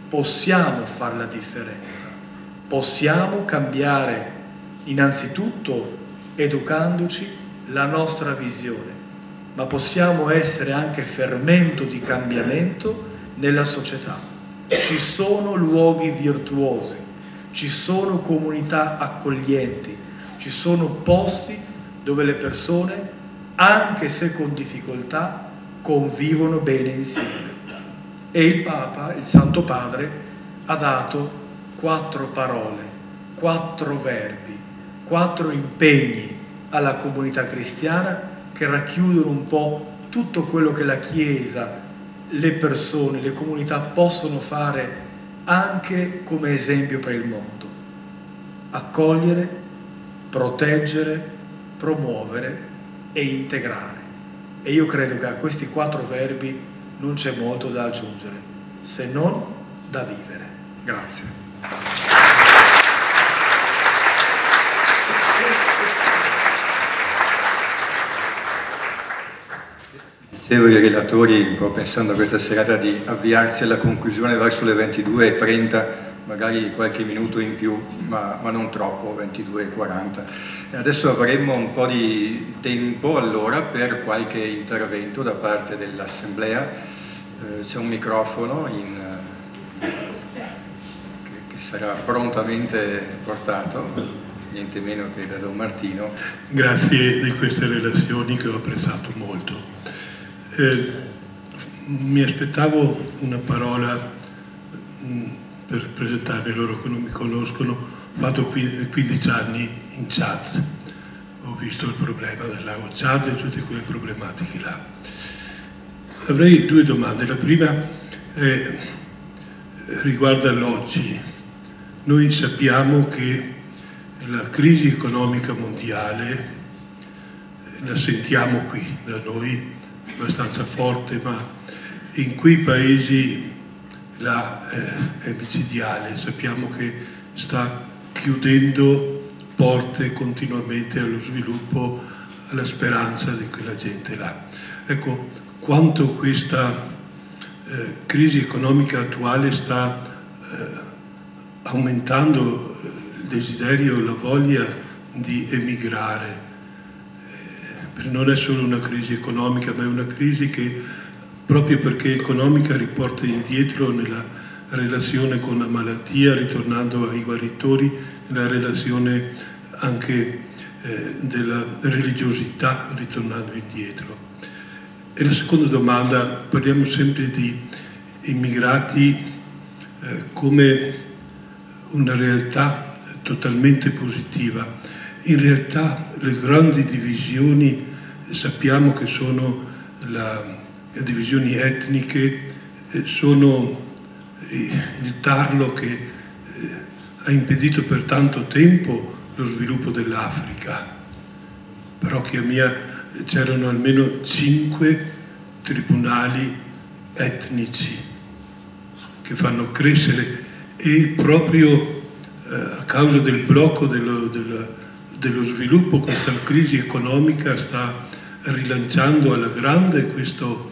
possiamo fare la differenza, possiamo cambiare innanzitutto educandoci la nostra visione, ma possiamo essere anche fermento di cambiamento nella società. Ci sono luoghi virtuosi, ci sono comunità accoglienti, ci sono posti dove le persone, anche se con difficoltà, convivono bene insieme. E il Papa, il Santo Padre, ha dato quattro parole, quattro verbi quattro impegni alla comunità cristiana che racchiudono un po' tutto quello che la Chiesa le persone, le comunità possono fare anche come esempio per il mondo. Accogliere, proteggere, promuovere e integrare. E io credo che a questi quattro verbi non c'è molto da aggiungere, se non da vivere. Grazie. Dicevo ai relatori, pensando a questa serata, di avviarsi alla conclusione verso le 22.30, magari qualche minuto in più, ma, ma non troppo, 22.40. Adesso avremo un po' di tempo allora per qualche intervento da parte dell'Assemblea. Eh, c'è un microfono in, che, che sarà prontamente portato niente meno che da Don Martino. Grazie di queste relazioni che ho apprezzato molto. Eh, mi aspettavo una parola mh, mm, per presentarvi loro che non mi conoscono, vado 15 anni in Chad, ho visto il problema del lago Chad e tutte quelle problematiche là. Avrei due domande, la prima eh, riguarda l'oggi. Noi sappiamo che la crisi economica mondiale la sentiamo qui da noi abbastanza forte, ma in quei paesi la, eh, è micidiale, sappiamo che sta chiudendo porte continuamente allo sviluppo, alla speranza di quella gente là. Ecco, quanto questa eh, crisi economica attuale sta eh, aumentando il desiderio, la voglia di emigrare, non è solo una crisi economica, ma è una crisi che proprio perché economica riporta indietro nella relazione con la malattia, ritornando ai guaritori, nella relazione anche eh, della religiosità, ritornando indietro. E la seconda domanda, parliamo sempre di immigrati eh, come una realtà totalmente positiva. In realtà le grandi divisioni sappiamo che sono la, le divisioni etniche, eh, sono eh, il tarlo che eh, ha impedito per tanto tempo lo sviluppo dell'Africa. Parrocchia mia c'erano almeno cinque tribunali etnici che fanno crescere e proprio a causa del blocco dello, dello, dello sviluppo questa crisi economica sta rilanciando alla grande questo,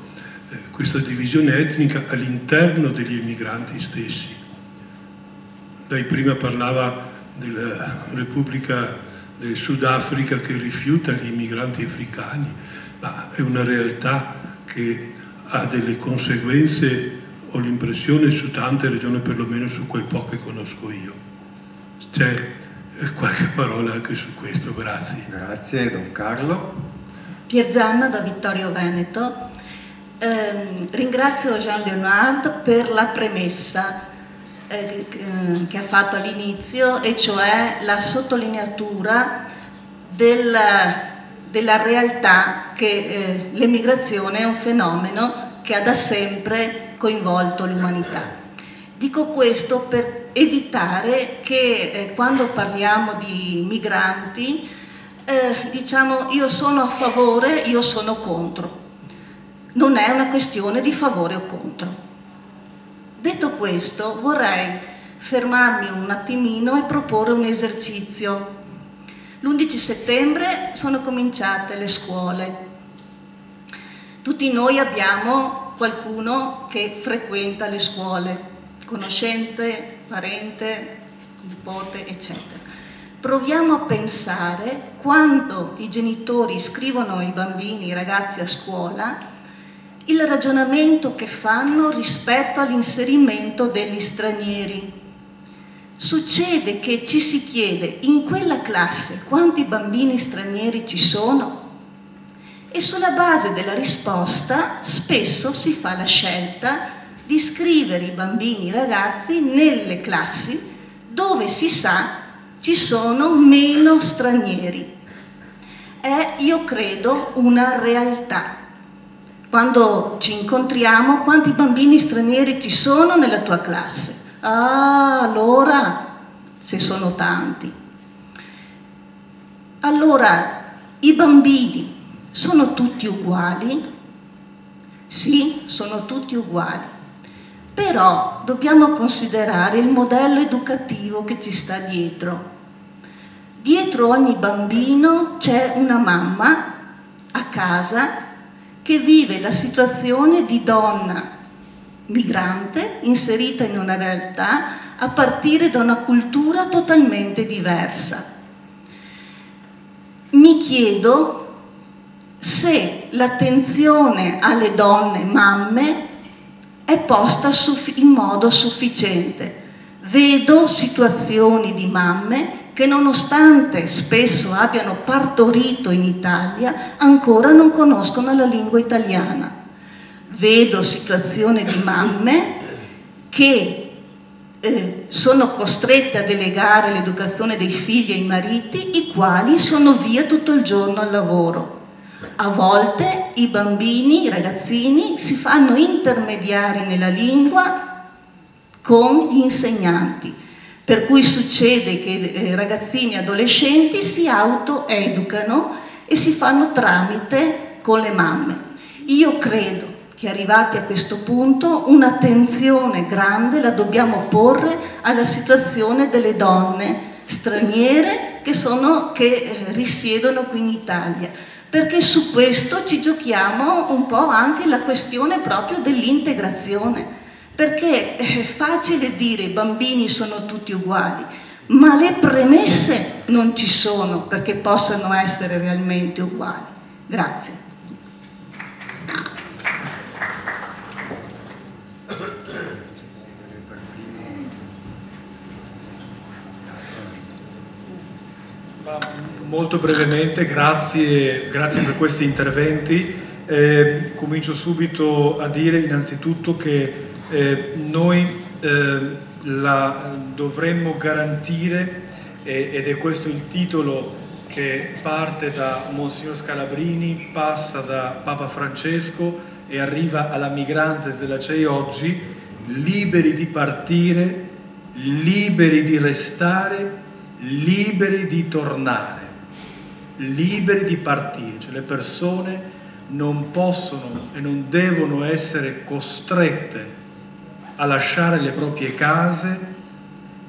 eh, questa divisione etnica all'interno degli emigranti stessi. Lei prima parlava della Repubblica del Sudafrica che rifiuta gli immigranti africani, ma è una realtà che ha delle conseguenze, ho l'impressione, su tante regioni, perlomeno su quel po' che conosco io. C'è qualche parola anche su questo, grazie. Grazie, Don Carlo. Piergianna da Vittorio Veneto. Eh, ringrazio Jean Leonard per la premessa eh, che ha fatto all'inizio e cioè la sottolineatura del, della realtà che eh, l'emigrazione è un fenomeno che ha da sempre coinvolto l'umanità. Dico questo per evitare che eh, quando parliamo di migranti eh, diciamo io sono a favore, io sono contro. Non è una questione di favore o contro. Detto questo, vorrei fermarmi un attimino e proporre un esercizio. L'11 settembre sono cominciate le scuole. Tutti noi abbiamo qualcuno che frequenta le scuole, conoscente, parente, nipote, eccetera. Proviamo a pensare quando i genitori iscrivono i bambini, i ragazzi a scuola, il ragionamento che fanno rispetto all'inserimento degli stranieri. Succede che ci si chiede in quella classe quanti bambini stranieri ci sono e sulla base della risposta spesso si fa la scelta di iscrivere i bambini, i ragazzi nelle classi dove si sa ci sono meno stranieri. È, io credo, una realtà. quando ci incontriamo, quanti bambini stranieri ci sono nella tua classe? Ah, allora, se sono tanti. Allora, i bambini sono tutti uguali? Sì, sono tutti uguali, però dobbiamo considerare il modello educativo che ci sta dietro. Dietro ogni bambino c'è una mamma a casa che vive la situazione di donna migrante inserita in una realtà a partire da una cultura totalmente diversa. Mi chiedo se l'attenzione alle donne mamme è posta in modo sufficiente. Vedo situazioni di mamme che nonostante spesso abbiano partorito in Italia, ancora non conoscono la lingua italiana. Vedo situazioni di mamme che eh, sono costrette a delegare l'educazione dei figli ai mariti, i quali sono via tutto il giorno al lavoro. A volte i bambini, i ragazzini si fanno intermediari nella lingua con gli insegnanti per cui succede che eh, ragazzini e adolescenti si autoeducano e si fanno tramite con le mamme. Io credo che arrivati a questo punto un'attenzione grande la dobbiamo porre alla situazione delle donne straniere che, sono, che eh, risiedono qui in Italia perché su questo ci giochiamo un po' anche la questione proprio dell'integrazione perché è facile dire i bambini sono tutti uguali, ma le premesse non ci sono perché possano essere realmente uguali. Grazie. Molto brevemente, grazie, grazie per questi interventi. Eh, comincio subito a dire innanzitutto che eh, noi eh, la dovremmo garantire, ed è questo il titolo che parte da Monsignor Scalabrini, passa da Papa Francesco e arriva alla Migrantes della CEI oggi, liberi di partire, liberi di restare, liberi di tornare, liberi di partire, cioè le persone non possono e non devono essere costrette a lasciare le proprie case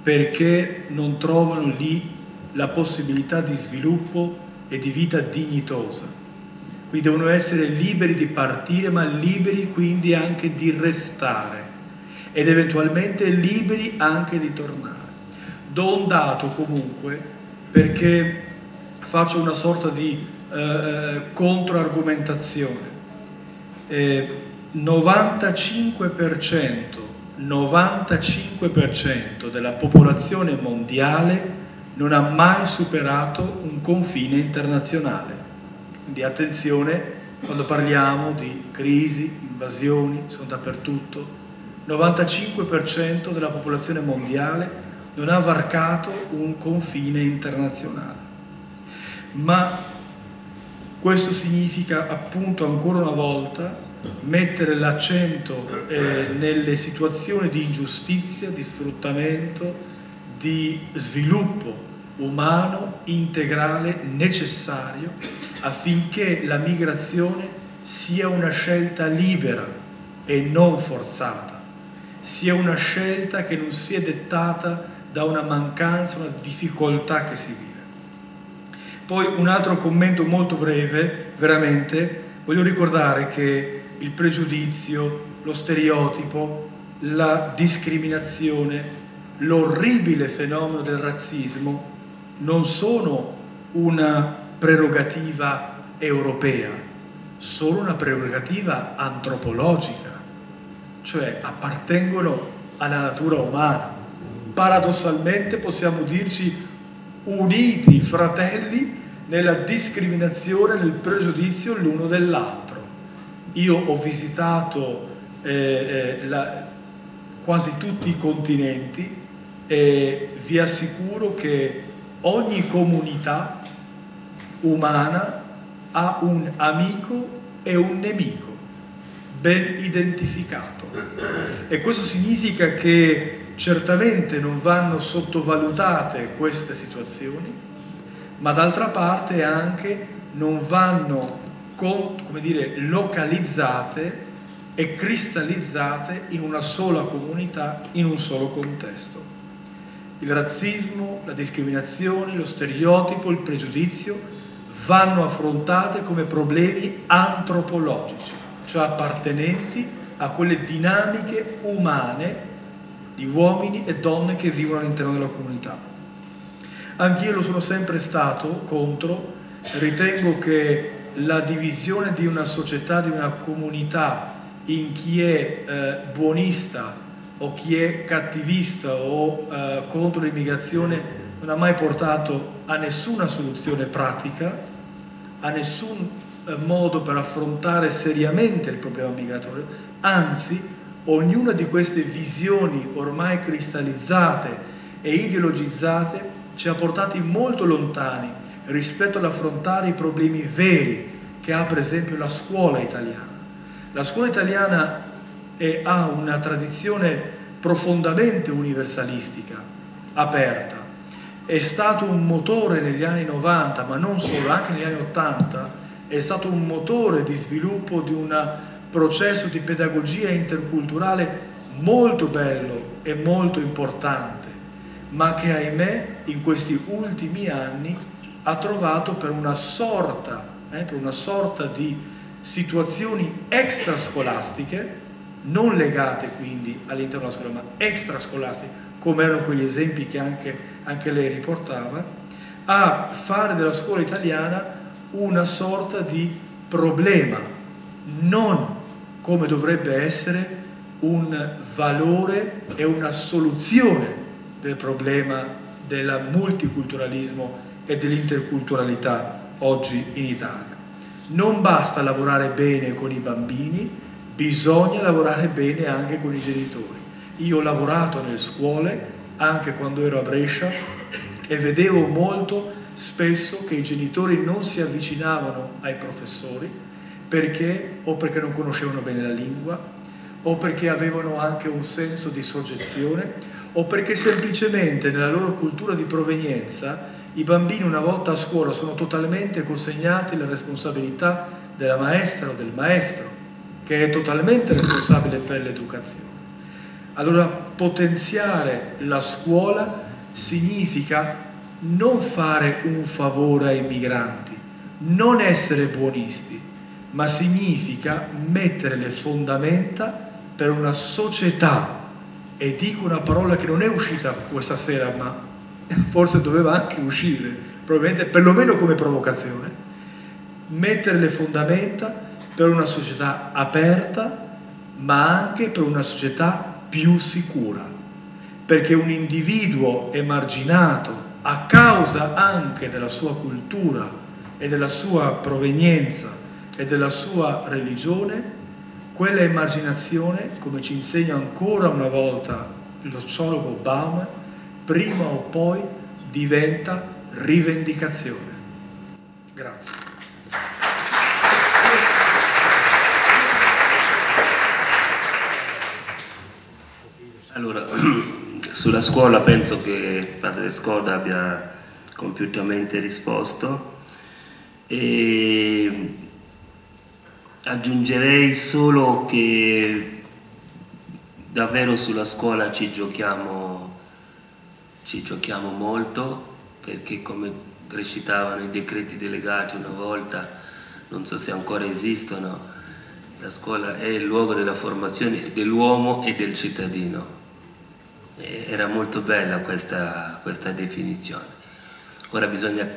perché non trovano lì la possibilità di sviluppo e di vita dignitosa. Quindi devono essere liberi di partire, ma liberi quindi anche di restare ed eventualmente liberi anche di tornare. Do un dato comunque perché faccio una sorta di eh, controargomentazione. Eh, 95% 95% della popolazione mondiale non ha mai superato un confine internazionale. Quindi attenzione quando parliamo di crisi, invasioni, sono dappertutto. 95% della popolazione mondiale non ha varcato un confine internazionale. Ma questo significa appunto ancora una volta mettere l'accento eh, nelle situazioni di ingiustizia, di sfruttamento, di sviluppo umano integrale necessario affinché la migrazione sia una scelta libera e non forzata, sia una scelta che non sia dettata da una mancanza, una difficoltà che si vive. Poi un altro commento molto breve, veramente, voglio ricordare che il pregiudizio, lo stereotipo, la discriminazione, l'orribile fenomeno del razzismo non sono una prerogativa europea, sono una prerogativa antropologica, cioè appartengono alla natura umana. Paradossalmente possiamo dirci uniti, fratelli, nella discriminazione, nel pregiudizio l'uno dell'altro. Io ho visitato eh, eh, la, quasi tutti i continenti e vi assicuro che ogni comunità umana ha un amico e un nemico. ben identificato. E questo significa che certamente non vanno sottovalutate queste situazioni, ma d'altra parte anche non vanno come dire, localizzate e cristallizzate in una sola comunità, in un solo contesto. Il razzismo, la discriminazione, lo stereotipo, il pregiudizio vanno affrontate come problemi antropologici, cioè appartenenti a quelle dinamiche umane di uomini e donne che vivono all'interno della comunità. Anch'io lo sono sempre stato contro, ritengo che la divisione di una società, di una comunità in chi è eh, buonista o chi è cattivista o eh, contro l'immigrazione non ha mai portato a nessuna soluzione pratica, a nessun eh, modo per affrontare seriamente il problema migratorio, anzi ognuna di queste visioni ormai cristallizzate e ideologizzate ci ha portati molto lontani rispetto all'affrontare i problemi veri che ha per esempio la scuola italiana. La scuola italiana è, ha una tradizione profondamente universalistica, aperta. È stato un motore negli anni 90, ma non solo, anche negli anni 80, è stato un motore di sviluppo di un processo di pedagogia interculturale molto bello e molto importante, ma che ahimè in questi ultimi anni ha trovato per una sorta, eh, per una sorta di situazioni extrascolastiche, non legate quindi all'interno della scuola, ma extrascolastiche, come erano quegli esempi che anche, anche lei riportava, a fare della scuola italiana una sorta di problema, non come dovrebbe essere un valore e una soluzione del problema del multiculturalismo e dell'interculturalità oggi in Italia. Non basta lavorare bene con i bambini, bisogna lavorare bene anche con i genitori. Io ho lavorato nelle scuole anche quando ero a Brescia e vedevo molto spesso che i genitori non si avvicinavano ai professori perché o perché non conoscevano bene la lingua o perché avevano anche un senso di soggezione o perché semplicemente nella loro cultura di provenienza i bambini una volta a scuola sono totalmente consegnati alla responsabilità della maestra o del maestro, che è totalmente responsabile per l'educazione. Allora potenziare la scuola significa non fare un favore ai migranti, non essere buonisti, ma significa mettere le fondamenta per una società, e dico una parola che non è uscita questa sera, ma forse doveva anche uscire, probabilmente perlomeno come provocazione, mettere le fondamenta per una società aperta, ma anche per una società più sicura, perché un individuo emarginato a causa anche della sua cultura e della sua provenienza e della sua religione, quella emarginazione, come ci insegna ancora una volta lo sociologo Obama, prima o poi diventa rivendicazione. Grazie. Allora, [clears throat] sulla scuola penso che padre Scoda abbia compiutamente risposto e aggiungerei solo che davvero sulla scuola ci giochiamo ci giochiamo molto perché come recitavano i decreti delegati una volta, non so se ancora esistono, la scuola è il luogo della formazione dell'uomo e del cittadino. Era molto bella questa, questa definizione. Ora bisogna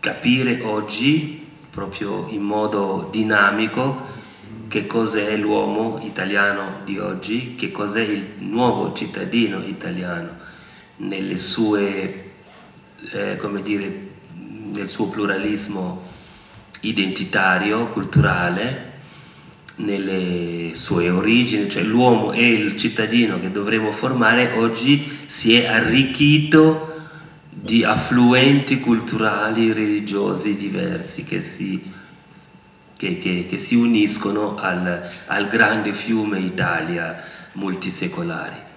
capire oggi, proprio in modo dinamico, che cos'è l'uomo italiano di oggi, che cos'è il nuovo cittadino italiano nelle sue, eh, come dire, nel suo pluralismo identitario, culturale, nelle sue origini, cioè l'uomo e il cittadino che dovremmo formare oggi si è arricchito di affluenti culturali, religiosi diversi che si, che, che, che si uniscono al, al, grande fiume Italia multisecolare.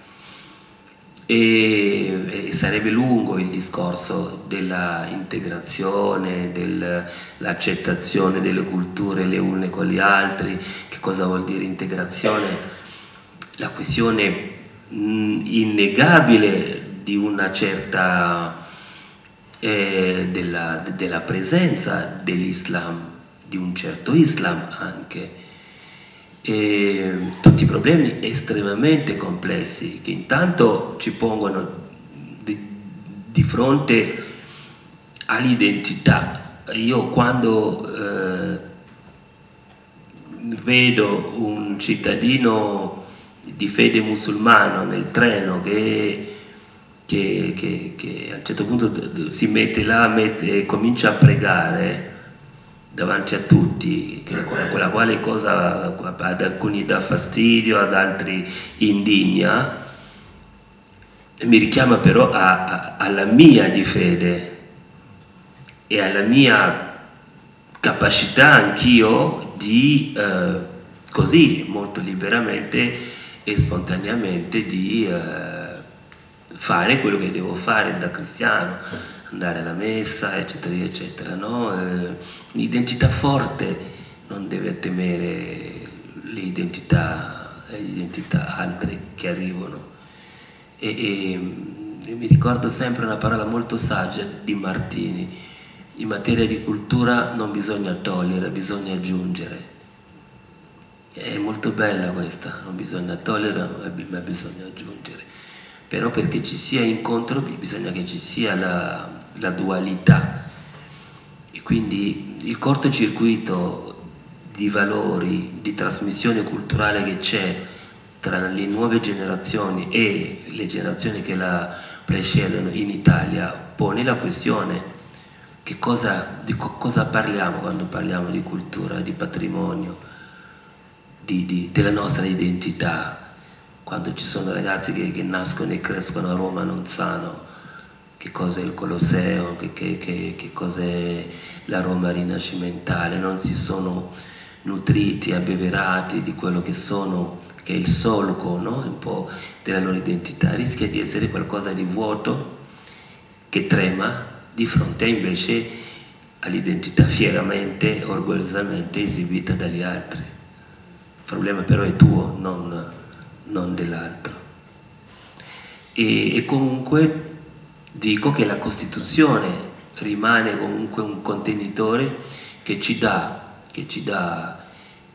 E, e, sarebbe lungo il discorso dell'integrazione, dell'accettazione delle culture le une con le altre, che cosa vuol dire integrazione, la questione innegabile di una certa eh, della, della presenza dell'Islam di un certo Islam anche. E tutti problemi estremamente complessi che intanto ci pongono di, di fronte all'identità. Io quando eh, vedo un cittadino di fede musulmana nel treno che, che, che, che a un certo punto si mette là mette, e comincia a pregare, davanti a tutti, quella quale cosa ad alcuni dà fastidio, ad altri indigna, mi richiama però a, a, alla mia di fede e alla mia capacità anch'io di eh, così molto liberamente e spontaneamente di eh, fare quello che devo fare da cristiano andare alla messa, eccetera, eccetera. No? Eh, un'identità forte non deve temere le identità, le identità altre che arrivano. E, e, e mi ricordo sempre una parola molto saggia di Martini. In materia di cultura non bisogna togliere, bisogna aggiungere. È molto bella questa, non bisogna togliere, ma bisogna aggiungere. Però perché ci sia incontro bisogna che ci sia la, la dualità. E quindi il cortocircuito di valori, di trasmissione culturale che c'è tra le nuove generazioni e le generazioni che la precedono in Italia pone la questione che cosa, di co cosa parliamo quando parliamo di cultura, di patrimonio, di, di, della nostra identità, quando ci sono ragazzi che, che nascono e crescono a Roma non sanno che cos'è il Colosseo, che, che, che, cos'è la Roma rinascimentale, non si sono nutriti, abbeverati di quello che sono, che è il solco no? un po' della loro identità, rischia di essere qualcosa di vuoto che trema di fronte invece all'identità fieramente, orgogliosamente esibita dagli altri. Il problema però è tuo, non, non dell'altro. E, e comunque dico che la Costituzione rimane comunque un contenitore che ci dà, che ci dà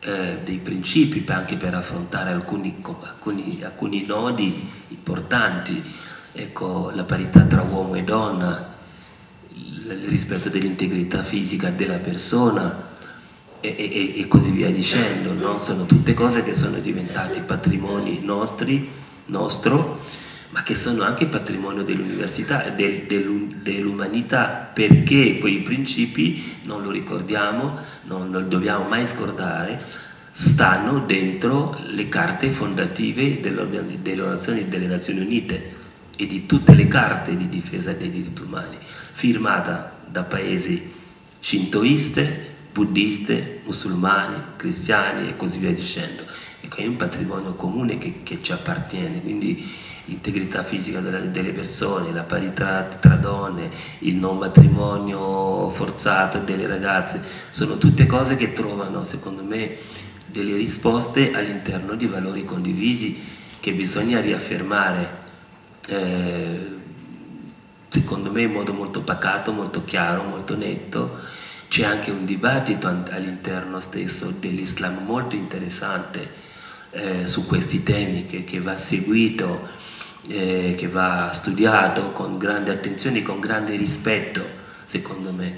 eh, dei principi anche per affrontare alcuni, alcuni, alcuni nodi importanti, ecco, la parità tra uomo e donna, il rispetto dell'integrità fisica della persona e, e, e così via dicendo, no? sono tutte cose che sono diventate patrimoni nostri, nostro, ma che sono anche patrimonio dell'università del, dell'umanità, perché quei principi, non lo ricordiamo, non lo dobbiamo mai scordare, stanno dentro le carte fondative delle Nazioni, delle Nazioni Unite e di tutte le carte di difesa dei diritti umani, firmata da paesi shintoiste, buddiste, musulmani, cristiani e così via dicendo. Ecco, è un patrimonio comune che, che ci appartiene, quindi l'integrità fisica delle persone, la parità tra donne, il non matrimonio forzato delle ragazze, sono tutte cose che trovano, secondo me, delle risposte all'interno di valori condivisi che bisogna riaffermare, eh, secondo me in modo molto pacato, molto chiaro, molto netto. C'è anche un dibattito all'interno stesso dell'Islam molto interessante eh, su questi temi che, che va seguito eh, che va studiato con grande attenzione e con grande rispetto, secondo me.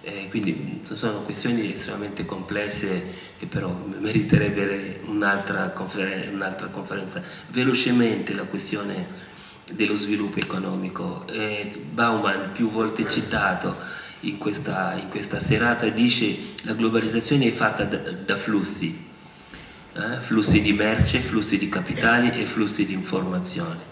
Eh, quindi sono questioni estremamente complesse che però meriterebbero un'altra, conferen un'altra conferenza. Velocemente la questione dello sviluppo economico. Eh, Bauman, più volte citato in questa, in questa serata, dice la globalizzazione è fatta da, da flussi, eh? flussi di merce, flussi di capitali e flussi di informazione.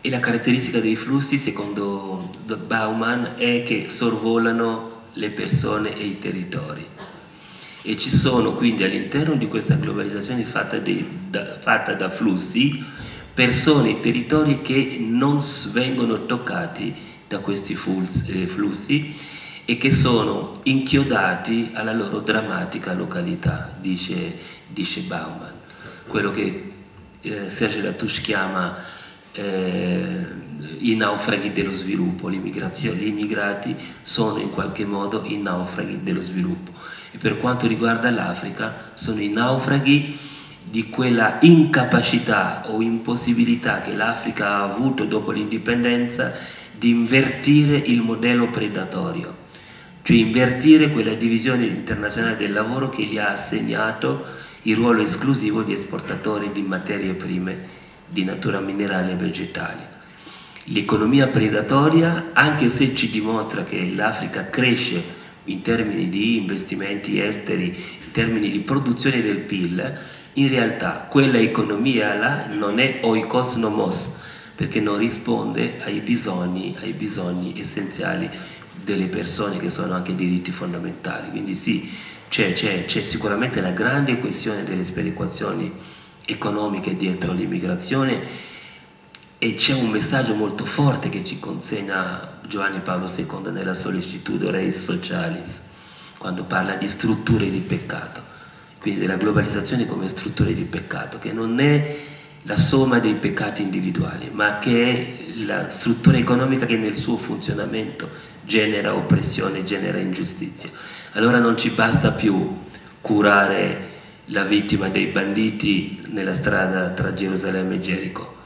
E la caratteristica dei flussi, secondo Bauman, è che sorvolano le persone e i territori. e ci sono quindi all'interno di questa globalizzazione fatta, di, da, fatta da flussi persone e territori che non vengono toccati da questi eh, flussi e che sono inchiodati alla loro drammatica località, dice, dice Bauman. Quello che eh, Serge Latouche chiama eh, i naufraghi dello sviluppo, gli immigrati sono in qualche modo i naufraghi dello sviluppo e per quanto riguarda l'Africa sono i naufraghi di quella incapacità o impossibilità che l'Africa ha avuto dopo l'indipendenza di invertire il modello predatorio, cioè invertire quella divisione internazionale del lavoro che gli ha assegnato il ruolo esclusivo di esportatore di materie prime di natura minerale e vegetale. L'economia predatoria, anche se ci dimostra che l'Africa cresce in termini di investimenti esteri, in termini di produzione del PIL, in realtà quella economia là non è oikos nomos, perché non risponde ai bisogni, ai bisogni essenziali delle persone che sono anche diritti fondamentali. Quindi sì, c'è, sicuramente la grande questione delle sperequazioni economiche dietro l'immigrazione e c'è un messaggio molto forte che ci consegna Giovanni Paolo II nella Sollecitudo Reis Socialis, quando parla di strutture di peccato, quindi della globalizzazione come strutture di peccato, che non è la somma dei peccati individuali, ma che è la struttura economica che nel suo funzionamento genera oppressione, genera ingiustizia. Allora non ci basta più curare la vittima dei banditi nella strada tra Gerusalemme e Gerico.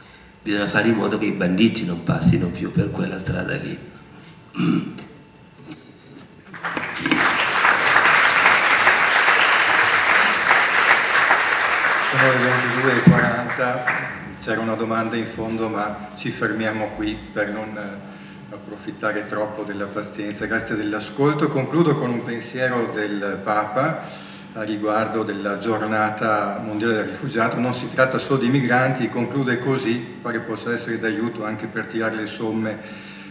Bisogna fare in modo che i banditi non passino più per quella strada lì. Sono le 22.40, c'era una domanda in fondo ma ci fermiamo qui per non eh, approfittare troppo della pazienza. Grazie dell'ascolto. Concludo con un pensiero del Papa a riguardo della giornata mondiale del rifugiato, non si tratta solo di migranti, conclude così, pare possa essere d'aiuto anche per tirare le somme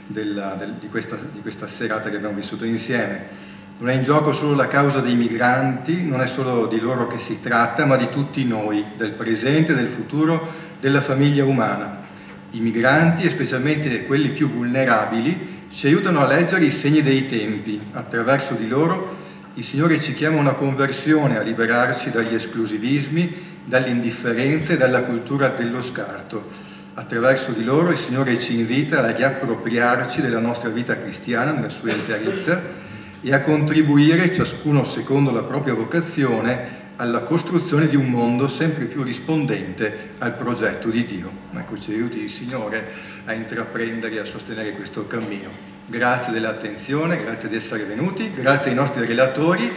della, del, di, questa, di questa serata che abbiamo vissuto insieme. Non è in gioco solo la causa dei migranti, non è solo di loro che si tratta, ma di tutti noi, del presente, del futuro, della famiglia umana. I migranti, e specialmente quelli più vulnerabili, ci aiutano a leggere i segni dei tempi, attraverso di loro il Signore ci chiama a una conversione, a liberarci dagli esclusivismi, dall'indifferenza e dalla cultura dello scarto. Attraverso di loro il Signore ci invita a riappropriarci della nostra vita cristiana nella sua interezza e a contribuire, ciascuno secondo la propria vocazione, alla costruzione di un mondo sempre più rispondente al progetto di Dio. Ecco, ci aiuti il Signore a intraprendere e a sostenere questo cammino. Grazie dell'attenzione, grazie di essere venuti, grazie ai nostri relatori.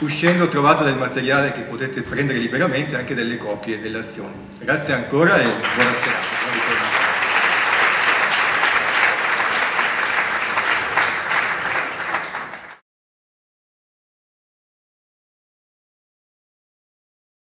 Uscendo trovate del materiale che potete prendere liberamente, anche delle copie delle azioni. Grazie ancora e buona serata.